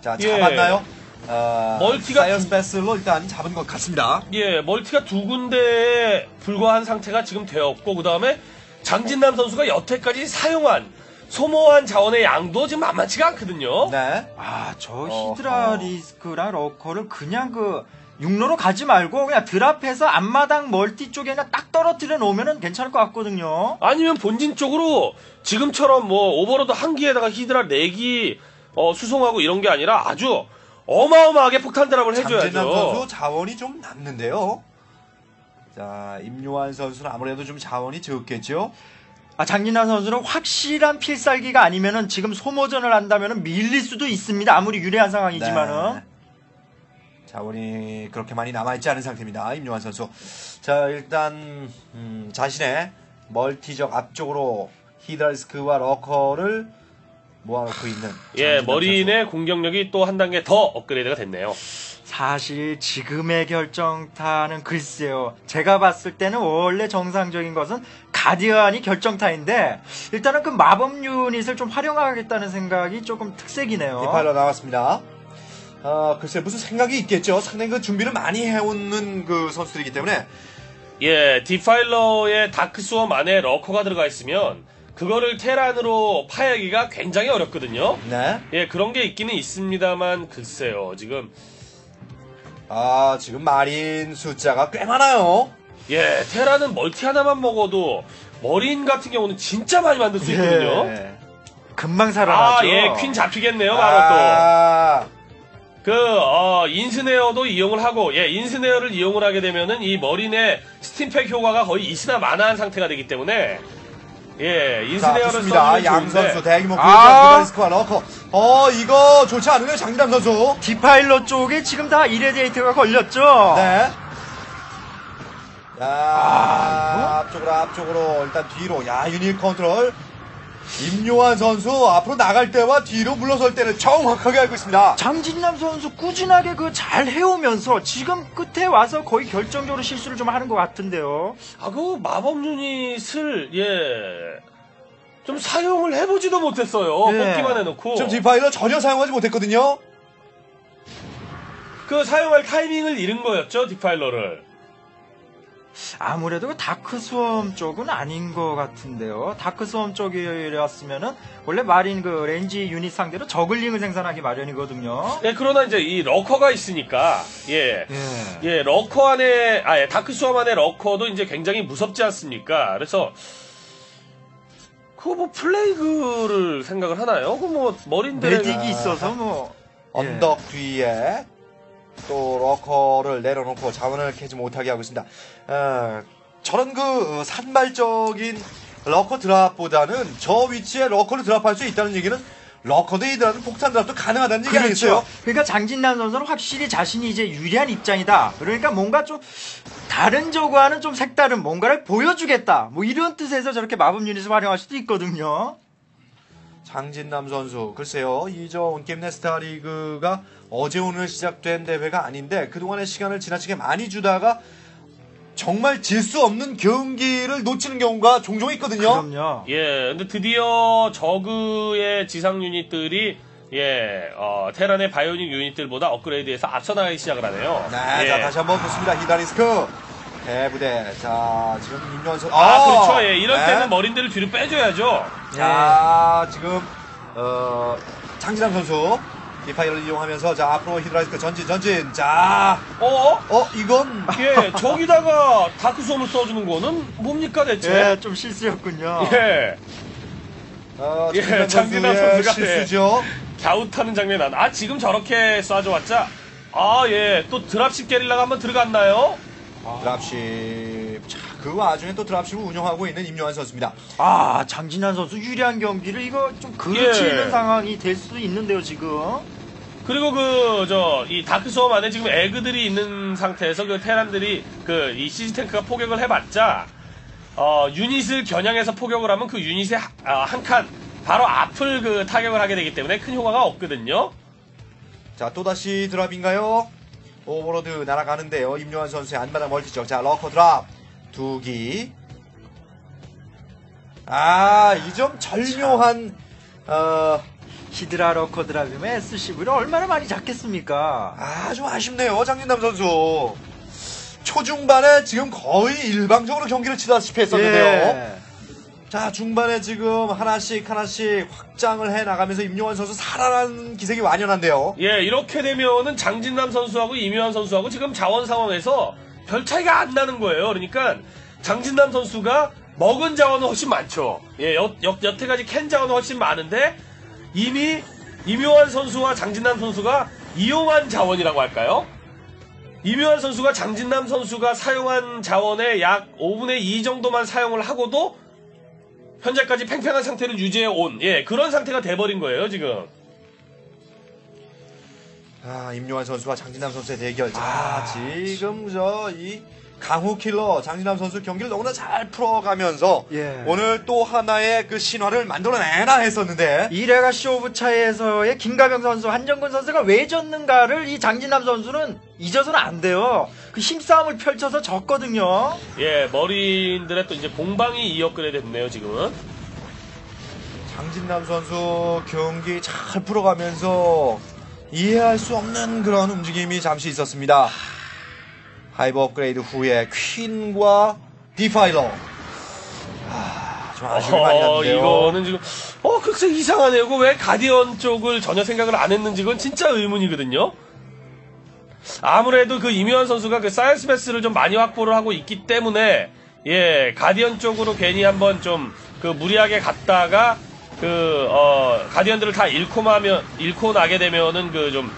자, 예. 잡았나요? 어, 멀티가 science vessel로 일단 잡은 것 같습니다. 예, 멀티가 두 군데에 불과한 상태가 지금 되었고, 그 다음에 장진남 선수가 여태까지 사용한, 소모한 자원의 양도 지금 만만치가 않거든요. 네. 아, 저 어허. hydralisk랑 lurker를 그냥 그 육로로 가지 말고 그냥 drop해서 앞마당 멀티 쪽에 그냥 딱 떨어뜨려 놓으면 괜찮을 것 같거든요. 아니면 본진 쪽으로 지금처럼 뭐 overlord 한 기에다가 히드라 네 기, 어, 수송하고 이런 게 아니라 아주 어마어마하게 폭탄 drop을 장진남 해줘야죠. 선수 자원이 좀 남는데요. 자, 임요환 선수는 아무래도 좀 자원이 적겠죠. 아, 장진남 선수는 확실한 필살기가 아니면은 지금 소모전을 한다면은 밀릴 수도 있습니다. 아무리 유리한 상황이지만은. 네. 자원이 그렇게 많이 남아있지 않은 상태입니다. 임요환 선수. 자, 일단, 음, 자신의 멀티적 앞쪽으로 히드라리스크와 러커를 모아놓고 있는. 예, 머리인의 공격력이 또 한 단계 더 업그레이드가 됐네요. 사실 지금의 결정타는 글쎄요. 제가 봤을 때는 원래 정상적인 것은 가디언이 결정타인데 일단은 그 마법 유닛을 좀 활용하겠다는 생각이 조금 특색이네요. 디파일러 나왔습니다. 아, 글쎄, 무슨 생각이 있겠죠. 상당히 그 준비를 많이 해오는 그 선수들이기 때문에. 예, 디파일러의 다크스웜 안에 러커가 들어가 있으면 그거를 테란으로 파야기가 굉장히 어렵거든요. 네. 예, 그런 게 있기는 있습니다만 글쎄요. 지금 아, 지금 마린 숫자가 꽤 많아요. 예, 테란은 멀티 하나만 먹어도 머린 같은 경우는 진짜 많이 만들 수 있거든요. 예. 금방 아, 살아나죠. 예, queen 잡히겠네요, 바로 또. 아, 그, 어, ensnare도 이용을 하고, 예, ensnare를 이용을 하게 되면은 이 marine의 stimpack 효과가 거의 있으나 마나한 상태가 되기 때문에, 예. 써주면 양 선수 대규모 아. 공격 디바리스크와 넣고. 어, 이거 좋지 않은데요, 장진남 선수. defiler 쪽에 지금 다 irradiate가 걸렸죠. 네. 야, 아, 앞쪽으로, 앞쪽으로, 일단 뒤로. 야, 유닛 컨트롤. 임요환 선수 앞으로 나갈 때와 뒤로 물러설 때를 정확하게 알고 있습니다. 장진남 선수 꾸준하게 그 잘 해오면서 지금 끝에 와서 거의 결정적으로 실수를 좀 하는 것 같은데요. 아, 그 마법 유닛을, 예, 좀 사용을 해보지도 못했어요. 네. 뽑기만 해놓고. 지금 디파일러 전혀 사용하지 못했거든요. 그 사용할 타이밍을 잃은 거였죠, 디파일러를. 아무래도 그 Dark Swarm 쪽은 아닌 것 같은데요. Dark Swarm 쪽이었으면은 원래 Marine 그 range 유닛 상대로 Zergling을 생산하기 마련이거든요. 예, 그러나 이제 이 러커가 있으니까, 예. 예. 예, Lurker 안에, 아, 예, Dark Swarm 안에 Lurker도 이제 굉장히 무섭지 않습니까? 그래서, 그거 뭐 Plague를 생각을 하나요? 그 뭐, Marine들. Medic이 있어서 뭐 예. 언덕 뒤에 또 Lurker를 내려놓고 자원을 캐지 못하게 하고 있습니다. 어, 저런 그 어, 산발적인 Lurker drop보다는 저 위치에 Lurker를 drop할 수 있다는 얘기는 Lurker도 이들하는 폭탄 drop도 가능하다는 얘기? 그렇죠. 그러니까 장진남 선수는 확실히 자신이 이제 유리한 입장이다. 그러니까 뭔가 좀 다른 Zerg와는 좀 색다른 뭔가를 보여주겠다. 뭐 이런 뜻에서 저렇게 마법 유닛을 활용할 수도 있거든요. 장진남 선수 글쎄요 이저 온게임 네스타 리그가 어제 오늘 시작된 대회가 아닌데 그동안의 시간을 지나치게 많이 주다가 정말 질 수 없는 경기를 놓치는 경우가 종종 있거든요. 그럼요. 예, 근데 드디어 저그의 지상 유닛들이 예, 어, 테란의 바이오닉 유닛들보다 업그레이드해서 앞서 나가기 시작을 하네요. 네, 예. 자 다시 한번 보습니다. 히다리스크 대부대. 자 지금 임요한 선수. 아, 그렇죠. 예, 이럴 네. 때는 머린들을 뒤로 빼줘야죠. 자 지금 어, 장진남 선수 디파이를 이용하면서 자 앞으로 히드라이스크 전진 전진. 자, 어? 어 이건 예, 저기다가 다크솜을 써주는 거는 뭡니까 대체? 예, 좀 실수였군요. 예, 어, 예, 장진남 선수가, 실수죠. 갸웃하는 장면이 나. 아, 지금 저렇게 쏴줘왔자. 아, 예, 또 드랍십 게릴라가 한번 들어갔나요? 드랍십. 자, 그 와중에 또 드랍십을 운영하고 있는 임요한 선수입니다. 아, 장진환 선수 유리한 경기를 이거 좀 그렇지 예. 상황이 될 수도 있는데요, 지금. 그리고 그, 저, 이 다크솜 안에 지금 에그들이 있는 상태에서 그 테란들이 그, 이 시즈 탱크가 포격을 해봤자, 어, 유닛을 겨냥해서 포격을 하면 그 유닛의 하- 아, 한 칸, 바로 앞을 그 타격을 하게 되기 때문에 큰 효과가 없거든요. 자, 또다시 drop인가요? Overlord 날아가는데요. 임요환 선수의 안마당 멀티죠. 자, Lurker drop. 두 기. 아, 이점 절묘한, 어, Hydra Lurker drop임에 SCV를 얼마나 많이 잡겠습니까? 아주 아쉽네요. 장진남 선수. 초중반에 지금 거의 일방적으로 경기를 치다시피 했었는데요. 예. 자, 중반에 지금 하나씩 하나씩 확장을 해 나가면서 임요환 선수 살아나는 기색이 완연한데요. 예, 이렇게 되면은 장진남 선수하고 이묘한 선수하고 지금 자원 상황에서 별 차이가 안 나는 거예요. 그러니까 장진남 선수가 먹은 자원은 훨씬 많죠. 예, 여, 여, 여태까지 캔 자원은 훨씬 많은데 이미 이묘한 선수와 장진남 선수가 이용한 자원이라고 할까요? 이묘한 선수가 장진남 선수가 사용한 자원의 약 5분의 2 정도만 사용을 하고도 현재까지 팽팽한 상태를 유지해 온 예, 그런 상태가 돼버린 거예요, 지금. 아, 임요환 선수와 장진남 선수의 대결. 자, 지금 저 이 강호 킬러 장진남 선수 경기를 너무나 잘 풀어가면서 예. 오늘 또 하나의 그 신화를 만들어내나 했었는데 이 레가시 오브 차이에서의 김가병 선수, 한정근 선수가 왜 졌는가를 이 장진남 선수는 잊어서는 안 돼요. 그 힘싸움을 펼쳐서 졌거든요. 예, Marine들의 또 이제 공방이 이 업그레이드 됐네요, 지금은. 장진남 선수 경기 잘 풀어가면서 이해할 수 없는 그런 움직임이 잠시 있었습니다. Hive 업그레이드 후에 Queen과 Defiler. 아, 좀 아쉬움이 많이 어, 났는데요. 이거는 지금, 어, 글쎄 이상하네요. 그왜 Guardian 쪽을 전혀 생각을 안 했는지 그건 진짜 의문이거든요. 아무래도 그 임요환 선수가 그 Science Vessel을 좀 많이 확보를 하고 있기 때문에, 예, Guardian 쪽으로 괜히 한번 좀 그 무리하게 갔다가 그, 어, Guardian들을 다 잃고 마면, 잃고 나게 되면은 그 좀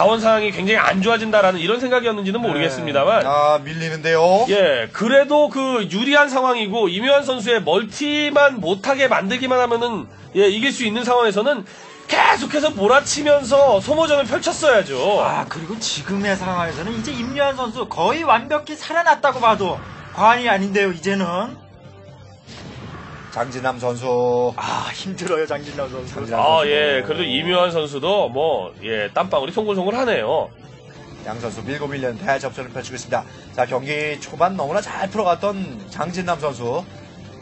자원 상황이 굉장히 안 좋아진다라는 이런 생각이었는지는 모르겠습니다만, 아, 밀리는데요. 예, 그래도 그 유리한 상황이고 임요환 선수의 멀티만 못하게 만들기만 하면은 예 이길 수 있는 상황에서는 계속해서 몰아치면서 소모전을 펼쳤어야죠. 아, 그리고 지금의 상황에서는 이제 임요한 선수 거의 완벽히 살아났다고 봐도 과언이 아닌데요, 이제는. 장진남 선수. 아, 힘들어요, 장진남 선수. 장진남 아, 선수. 예, 그래도 이묘한 선수도 뭐, 예, 땀방울이 송골송골 하네요. 양 선수 밀고 밀려는 대접전을 펼치고 있습니다. 자, 경기 초반 너무나 잘 풀어갔던 장진남 선수.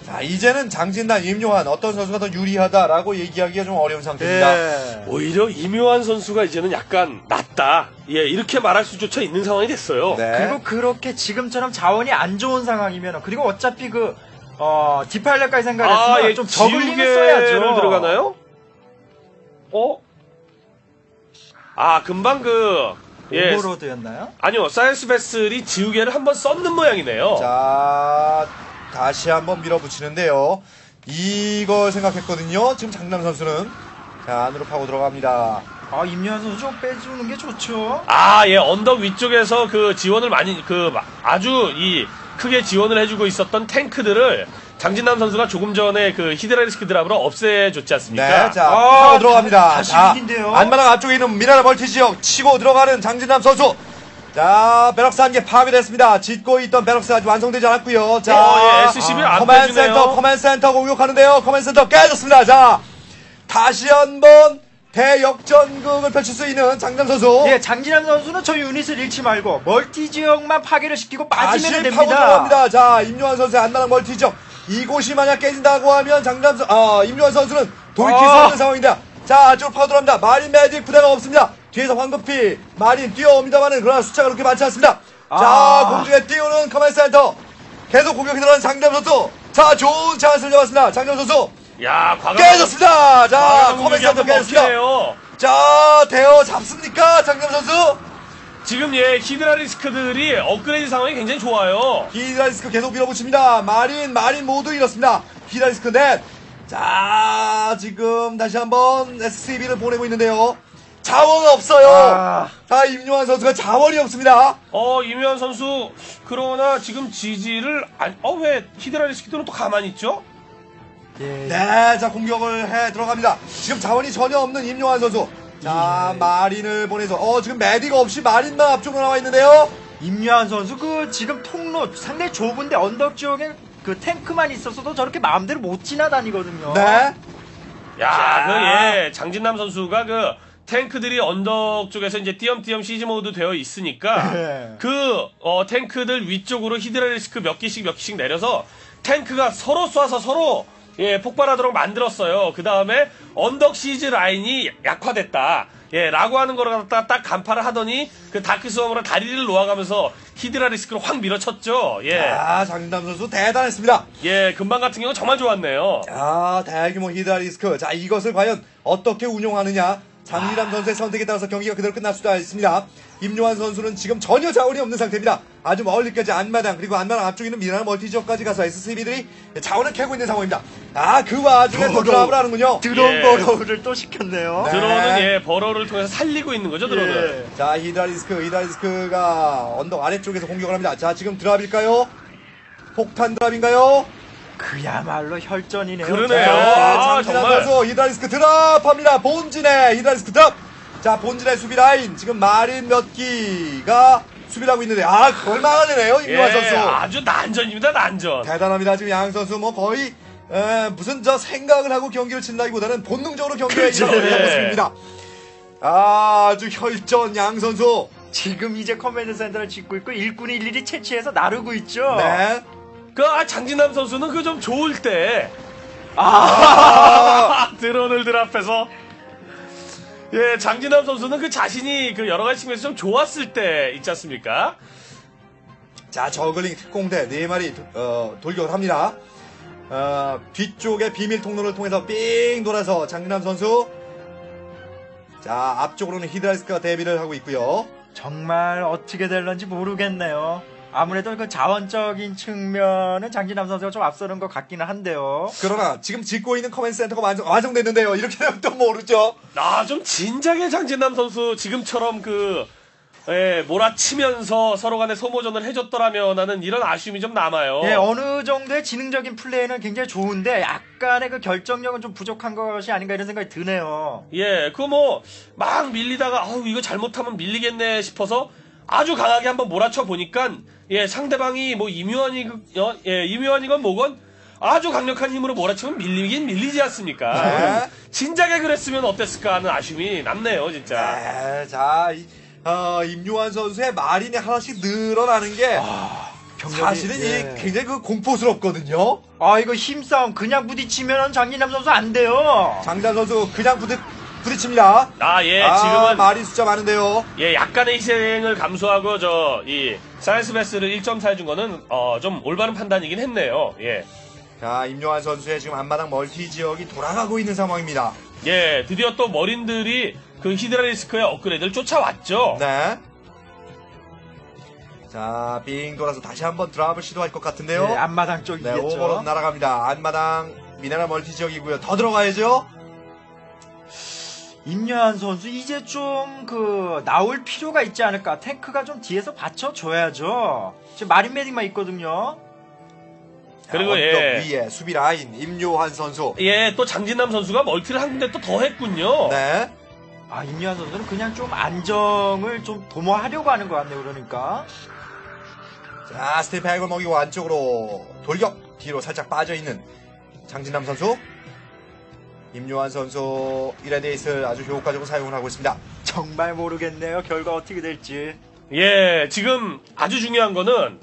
자, 이제는 장진남, 임요한 어떤 선수가 더 유리하다라고 얘기하기가 좀 어려운 상태입니다. 예. 오히려 임요환 선수가 이제는 약간 낫다. 예, 이렇게 말할 수조차 있는 상황이 됐어요. 네. 그리고 그렇게 지금처럼 자원이 안 좋은 상황이면 그리고 어차피 그 어, Defiler까지 생각했으면 아, 예, 좀 Zergling을 지우개를 써야죠. 들어가나요? 어? 아, 금방 그, 예, Overlord였나요? 아니요, Science Vessel이 지우개를 한번 썼는 모양이네요. 자, 다시 한번 밀어붙이는데요. 이걸 생각했거든요. 지금 장남 선수는. 자, 안으로 파고 들어갑니다. 아, 임요한 선수 좀 빼주는 게 좋죠. 아, 예, 언덕 위쪽에서 그 지원을 많이, 그, 마- 아주 이 크게 지원을 해주고 있었던 탱크들을 장진남 선수가 조금 전에 그 히드라리스크 드랍으로 없애줬지 않습니까? 네, 자, 아, 들어갑니다. 자. 안마당 앞쪽에 있는 미나라 멀티 지역 치고 들어가는 장진남 선수. 자, Barracks 한 개 파괴됐습니다. 짓고 있던 Barracks 아직 완성되지 않았고요. 자, 어, 예, SCV 안 Command 빼주네요. 센터, Command Center 공격하는데요. Command Center 깨졌습니다. 자, 다시 한번 대역전극을 펼칠 수 있는 장진남 선수. 예, 장진남 선수는 저 유닛을 잃지 말고 멀티 지역만 파괴를 시키고 빠지면 파고 됩니다. 들어갑니다. 자, 임요환 선수의 안마당 멀티 지역. 이곳이 만약 깨진다고 하면 장진남 선, 아, 임요환 선수는 돌이킬 수 아. 없는 상황입니다. 자, 안쪽으로 파고 들어갑니다. Marine Medic 부대가 없습니다. 뒤에서 황급히 Marine 뛰어옵니다만은 그러나 숫자가 그렇게 많지 않습니다. 자, 아. 공중에 띄우는 Command Center. 계속 공격이 들어가는 장진남 선수. 자, 좋은 찬스를 잡았습니다. 장진남 선수. 야, 과감 깨졌습니다. 자, 과감한 Command 공격이 센터 한번 깨졌습니다. 자, 대어 잡습니까? 장진남 선수. 지금 예 Hydralisk들이 업그레이드 상황이 굉장히 좋아요. Hydralisk 계속 밀어붙입니다. Marine, Marine 모두 잃었습니다. Hydralisk 넷. 자, 지금 다시 한번 SCV를 보내고 있는데요. 자원 없어요. 아. 자, 임요환 선수가 자원이 없습니다. 어 이면 선수 그러나 지금 지지를 어왜 히드라 리스크들은 또 가만히 있죠? 예, 네, 자, 공격을 해 들어갑니다. 지금 자원이 전혀 없는 임요환 선수. 자, 마린을 보내서, 어, 지금 메디가 없이 마린만 앞쪽으로 나와 있는데요. 임유한 선수 그 지금 통로 상당히 좁은데 언덕 지역에 그 탱크만 있었어도 저렇게 마음대로 못 지나다니거든요. 네. 야, 그, 예, 장진남 선수가 그, 탱크들이 언덕 쪽에서 이제 띄엄띄엄 siege mode 되어 있으니까, 네. 그, 어, 탱크들 위쪽으로 Hydralisk 몇 개씩 몇 개씩 내려서, 탱크가 서로 쏴서 서로, 예, 폭발하도록 만들었어요. 그 다음에, 언덕 siege 라인이 약화됐다. 예, 라고 하는 거를 갖다 딱 간파를 하더니, 그 Dark Swarm으로 다리를 놓아가면서 Hydralisk를 확 밀어쳤죠. 예. 자, 장진남 선수 대단했습니다. 예, 금방 같은 경우 정말 좋았네요. 자, 대규모 Hydralisk. 자, 이것을 과연 어떻게 운용하느냐. 장진남 선수의 선택에 따라서 경기가 그대로 끝날 수도 있습니다. 임요환 선수는 지금 전혀 자원이 없는 상태입니다. 아주 멀리까지 안마당 그리고 안마당 앞쪽에 있는 미네랄 멀티 지역까지 가서 SCV들이 자원을 캐고 있는 상황입니다. 아, 그 와중에 또. drop을 하는군요. 드론 예. burrow를 또 시켰네요. 네. 드론은 예, burrow를 통해서 살리고 있는 거죠, 드론을. 예. 자, Hydralisk, Hydralisk가 언덕 아래쪽에서 공격을 합니다. 자, 지금 drop일까요? 폭탄 drop인가요? 그야말로 혈전이네요. 그러네요. 자, 아, 정말. Hydralisk drop합니다. 본진의 Hydralisk drop. 자, 본진의 수비 라인 지금 Marine 몇 기가 수비를 하고 있는데 아, 그걸 막아내네요. 예, 임요환 선수. 아주 난전입니다, 난전. 대단합니다. 지금 양 선수 뭐 거의 에, 무슨 저 생각을 하고 경기를 친다기보다는 본능적으로 경기에 그렇죠. 임하고 있는 예. 모습입니다. 아, 아주 혈전 양 선수. 지금 이제 Command Center를 짓고 있고 일꾼이 일일이 채취해서 나르고 있죠. 네. 그, 아, 장진남 선수는 그 좀 좋을 때. 아, 드론을 드랍해서. 예, 장진남 선수는 그 자신이 그 여러 가지 측면에서 좀 좋았을 때 있지 않습니까? 자, 저글링 특공대 네 마리 어, 돌격을 합니다. 어, 뒤쪽에 비밀 통로를 통해서 삥 돌아서 장진남 선수. 자, 앞쪽으로는 히드라이스크가 대비를 하고 있고요. 정말 어떻게 될런지 모르겠네요. 아무래도 그 자원적인 측면은 장진남 선수가 좀 앞서는 것 같기는 한데요. 그러나 지금 짓고 있는 command center가 완성, 완성됐는데요. 이렇게 되면 또 모르죠. 아, 좀 진작에 장진남 선수 지금처럼 그, 예, 몰아치면서 서로 간에 소모전을 해줬더라면 하는 이런 아쉬움이 좀 남아요. 예, 어느 정도의 지능적인 플레이는 굉장히 좋은데 약간의 그 결정력은 좀 부족한 것이 아닌가 이런 생각이 드네요. 예, 그 뭐, 막 밀리다가, 아우, 이거 잘못하면 밀리겠네 싶어서 아주 강하게 한번 몰아쳐 보니까, 예, 상대방이 뭐 이묘한이, 어, 예, 이묘한이건 뭐건 아주 강력한 힘으로 몰아치면 밀리긴 밀리지 않습니까? 네. 진작에 그랬으면 어땠을까 하는 아쉬움이 남네요, 진짜. 네, 자, 이, 어, 임요환 선수의 마린이 하나씩 늘어나는 게 경력이- 사실은 예. 이 굉장히 그 공포스럽거든요. 아 이거 힘싸움 그냥 부딪히면 장진남 선수 안 돼요. 장단 선수 그냥 부딪, 부딪힙니다. 아, 예, 아, 지금은, marine 숫자 많은데요. 예, 약간의 희생을 감수하고, 저, 이, science vessel을 일점사 해준 거는, 어, 좀 올바른 판단이긴 했네요. 예. 자, 임요환 선수의 지금 앞마당 멀티 지역이 돌아가고 있는 상황입니다. 예, 드디어 또 marine들이 그 hydralisk의 업그레이드를 쫓아왔죠. 네. 자, 빙 돌아서 다시 한번 drop을 시도할 것 같은데요. 네, 앞마당 네, 쪽이겠죠. overlord 날아갑니다. 앞마당 미네랄 멀티 지역이고요. 더 들어가야죠. 임요한 선수 이제 좀 그 나올 필요가 있지 않을까? 탱크가 좀 뒤에서 받쳐줘야죠. 지금 마린 메딕만 있거든요. 그리고 언덕 예. 위에 수비 라인 임요한 선수. 예, 또 장진남 선수가 멀티를 한 군데 또 더 했군요. 네. 아 임요한 선수는 그냥 좀 안정을 좀 도모하려고 하는 것 같네요. 그러니까. 자, stim pack을 먹이고 안쪽으로 돌격 뒤로 살짝 빠져 있는 장진남 선수. 임요환 선수 irradiate를 아주 효과적으로 사용을 하고 있습니다. 정말 모르겠네요. 결과 어떻게 될지. 예, 지금 아주 중요한 거는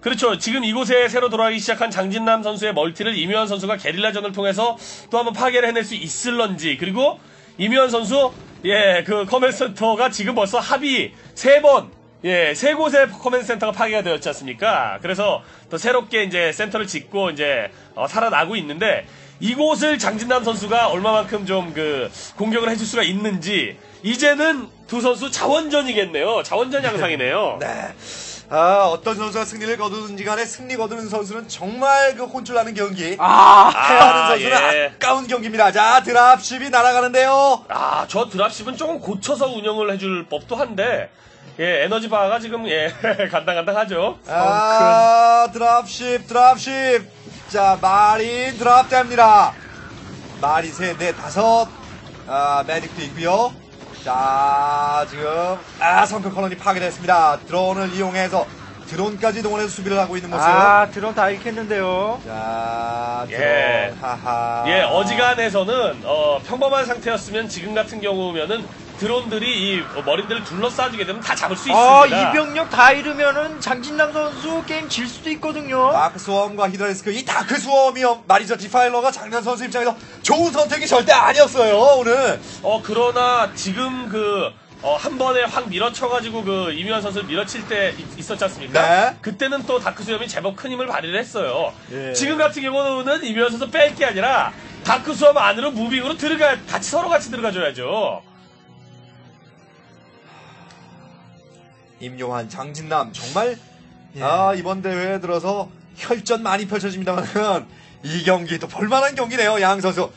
그렇죠. 지금 이곳에 새로 돌아가기 시작한 장진남 선수의 멀티를 임요환 선수가 게릴라전을 통해서 또 한번 파괴를 해낼 수 있을런지 그리고 임요환 선수 예, 그 command center가 지금 벌써 합의 세번 예, 세 곳의 command center가 파괴가 되었지 않습니까? 그래서 또 새롭게 이제 센터를 짓고 이제 어, 살아나고 있는데 이곳을 장진남 선수가 얼마만큼 좀 그 공격을 해줄 수가 있는지 이제는 두 선수 자원전이겠네요. 자원전 양상이네요. 네. 아, 어떤 선수가 승리를 거두든지 간에 승리 거두는 선수는 정말 그 혼쭐나는 경기. 아, 패하는 아, 선수는 예. 아까운 경기입니다. 자, dropship이 날아가는데요. 아, 저 dropship은 조금 고쳐서 운영을 해줄 법도 한데, 예, 에너지 바가 지금, 예, 간당간당하죠. 아, 드랍십, 드랍십. 자, 마린 드랍됩니다. 마린 셋, 넷, 다섯. 아, 메딕도 있고요. 자, 지금 아, 성큼 컬러니 파괴됐습니다. 드론을 이용해서 드론까지 동원해서 수비를 하고 있는 모습. 아 드론 다 잃겠는데요. 자, 드론. 예. 하하. 예, 어지간해서는, 어, 평범한 상태였으면 지금 같은 경우면은 drone들이 이 marine들을 둘러싸주게 되면 다 잡을 수 아 있습니다. 이 병력 다 잃으면은 장진남 선수 게임 질 수도 있거든요. dark swarm과 hydralisk 이 dark swarm이 말이죠 defiler가 장진남 선수 입장에서 좋은 선택이 절대 아니었어요 오늘 어, 그러나 지금 그, 어, 한 번에 확 밀어쳐가지고 그 임요환 선수를 밀어칠 때 있- 있었지 않습니까? 네. 그때는 또 dark swarm이 제법 큰 힘을 발휘를 했어요. 예. 지금 같은 경우는 임요환 선수 뺄 게 아니라 dark swarm 안으로 moving으로 들어가, 같이 서로 같이 들어가줘야죠. 임요환 장진남 정말 예. 아 이번 대회에 들어서 혈전 많이 펼쳐집니다만 이 경기 또 볼만한 경기네요 양 선수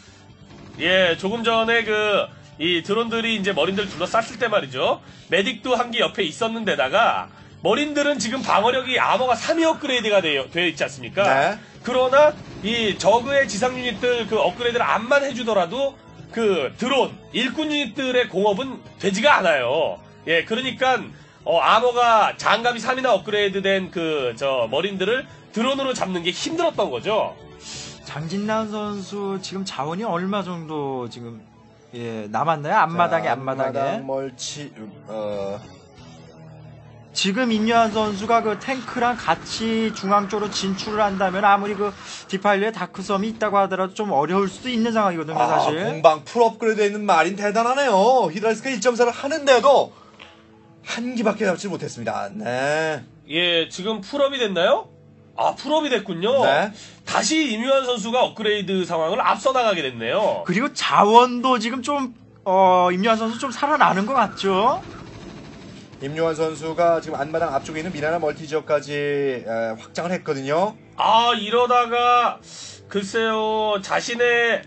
예, 조금 전에 그, 이 drone들이 이제 marine들 둘러쌌을 때 말이죠. medic도 한 개 옆에 있었는데다가, marine들은 지금 방어력이 아머가 3위 업그레이드가 되어, 되어 있지 않습니까? 네. 그러나, 이 저그의 지상 유닛들 그 업그레이드를 안만 해주더라도, 그 드론, 일꾼 유닛들의 공업은 되지가 않아요. 예, 그러니까, 어, 아머가 장갑이 3이나 업그레이드 된 그, 저, 머린들을 드론으로 잡는 게 힘들었던 거죠. 장진남 선수 지금 자원이 얼마 정도 지금 예 남았나요? 앞마당에 자, 앞마당에. 앞마당 멀치 어 지금 임요한 선수가 그 탱크랑 같이 중앙 쪽으로 진출을 한다면 아무리 그 defiler에 dark swarm이 있다고 하더라도 좀 어려울 수도 있는 상황이거든요, 아, 사실. 공방 full 업그레이드 있는 marine 대단하네요 히드라리스크 1.4를 하는데도 한 기밖에 잡지 못했습니다 네 예, 지금 full업이 됐나요? 아, full업이 됐군요. 네. 다시 임요환 선수가 업그레이드 상황을 앞서 나가게 됐네요. 그리고 자원도 지금 좀 어, 임요환 선수 좀 살아나는 것 같죠? 임요환 선수가 지금 앞마당 앞쪽에 있는 미나나 멀티 지역까지 에, 확장을 했거든요 아, 이러다가, 글쎄요, 자신의,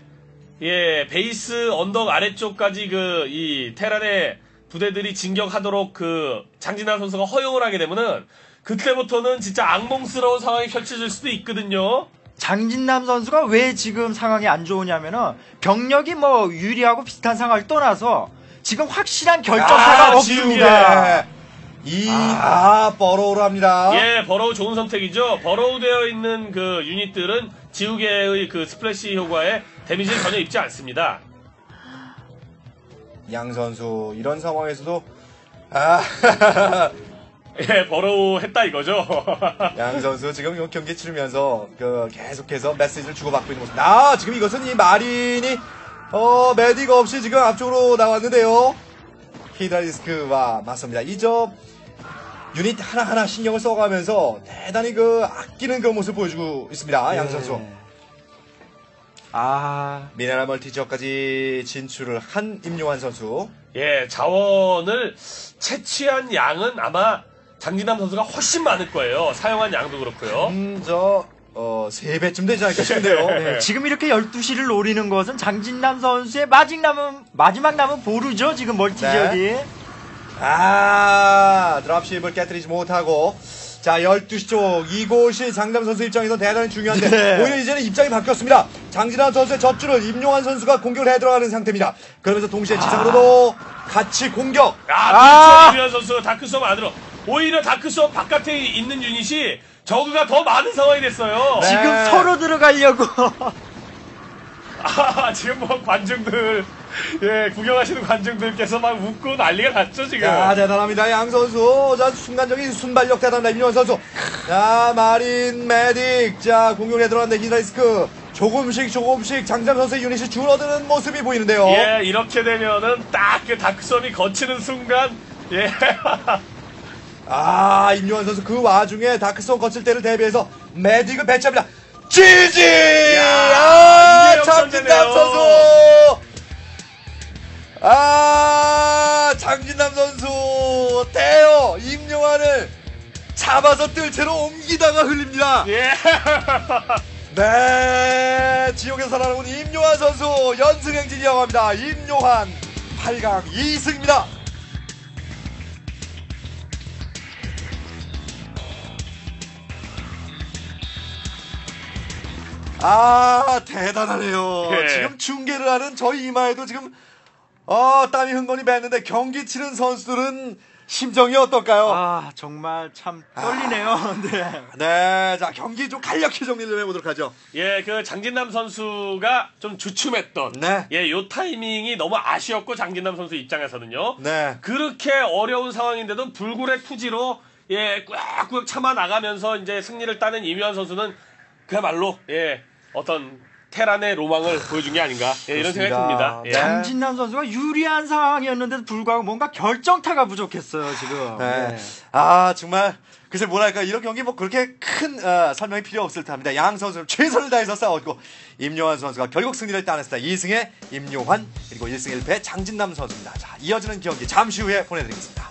예, 베이스 언덕 아래쪽까지 그, 이, 테란의 부대들이 진격하도록 그, 장진환 선수가 허용을 하게 되면은, 그때부터는 진짜 악몽스러운 상황이 펼쳐질 수도 있거든요. 장진남 선수가 왜 지금 상황이 안 좋으냐면은 병력이 뭐 유리하고 비슷한 상황을 떠나서 지금 확실한 결정타가 아, 없습니다. 지우개. 이, 아, burrow로 합니다. 예, burrow 좋은 선택이죠. burrow 되어 있는 그 유닛들은 지우개의 그 splash 효과에 데미지를 전혀 입지 않습니다. 양 선수, 이런 상황에서도, 아, 예, burrow 했다 이거죠. 양 선수 지금 이 경기 치르면서, 그, 계속해서 메시지를 주고받고 있는 모습. 아, 지금 이것은 이 marine이, 어, 메딕 없이 지금 앞쪽으로 나왔는데요. 히드라리스크와 맞습니다. 이 저, 유닛 하나하나 신경을 써가면서 대단히 그, 아끼는 그 모습 보여주고 있습니다. 양 선수. 네. 아, 미네랄 멀티 지역까지 진출을 한 임요환 선수. 예, 자원을 채취한 양은 아마 장진남 선수가 훨씬 많을 거예요. 사용한 양도 그렇고요. 음, 저 어, 3배쯤 되지 않을까 싶은데요. 네, 지금 이렇게 12시를 노리는 것은 장진남 선수의 마지막 남은, 마지막 남은 보루죠, 지금 멀티 네. 지역이. 아, 드랍십을 깨뜨리지 못하고. 자, 12시 쪽. 이곳이 장남 선수 입장에서 대단히 중요한데, 네. 오히려 이제는 입장이 바뀌었습니다. 장진환 선수의 젖줄을 임용환 선수가 공격을 해 들어가는 상태입니다. 그러면서 동시에 지상으로도 같이 공격. 아, 그렇죠. 이면 선수 다크섬 안으로. 오히려 dark swarm 바깥에 있는 유닛이 저그가 더 많은 상황이 됐어요. 네. 지금 서로 들어가려고. 아, 지금 뭐 관중들, 예, 구경하시는 관중들께서 막 웃고 난리가 났죠, 지금. 야, 대단합니다. 양 선수. 자, 순간적인 순발력 대단합니다. 임요환 선수. 자, marine, medic. 자, 공격에 들어간다. hydralisk. 조금씩 조금씩 장진남 선수의 유닛이 줄어드는 모습이 보이는데요. 예, 이렇게 되면은 딱 그 dark swarm이 걷히는 순간, 예. 아, 임요환 선수 그 와중에 다크선 거칠 때를 대비해서 메딕을 배치합니다. 지지! 아, 이게 장진남 역전되네요. 선수! 아, 장진남 선수, 대여, 임요환을 잡아서 뜰채로 옮기다가 흘립니다. 예. 네, 지옥에서 살아나온 임요환 선수, 연승 행진 이어갑니다. 임요환, 8강 2승입니다. 아, 대단하네요. 예. 지금 중계를 하는 저희 이마에도 지금, 어, 땀이 흥건히 뱄는데 경기 치는 선수들은 심정이 어떨까요? 아, 정말 참 떨리네요. 네. 네, 자, 경기 좀 간략히 정리를 해보도록 하죠. 예, 그 장진남 선수가 좀 주춤했던 네. 예, 요 타이밍이 너무 아쉬웠고 장진남 선수 입장에서는요. 네. 그렇게 어려운 상황인데도 불굴의 투지로 예, 꾸역꾸역 참아 나가면서 이제 승리를 따는 이묘한 선수는 그야말로 예, 어떤 테란의 로망을 보여준 게 아닌가 예, 이런 생각이. 듭니다. 예. 네. 장진남 선수가 유리한 상황이었는데도 불구하고 뭔가 결정타가 부족했어요, 지금. 네. 네. 아, 정말. 글쎄, 뭐랄까, 이런 경기 뭐 그렇게 큰, 어, 설명이 필요 없을 듯 합니다. 양 선수는 최선을 다해서 싸웠고, 임요환 선수가 결국 승리를 따냈습니다. 2승에 임요환, 그리고 1승 1패 장진남 선수입니다. 자, 이어지는 경기 잠시 후에 보내드리겠습니다.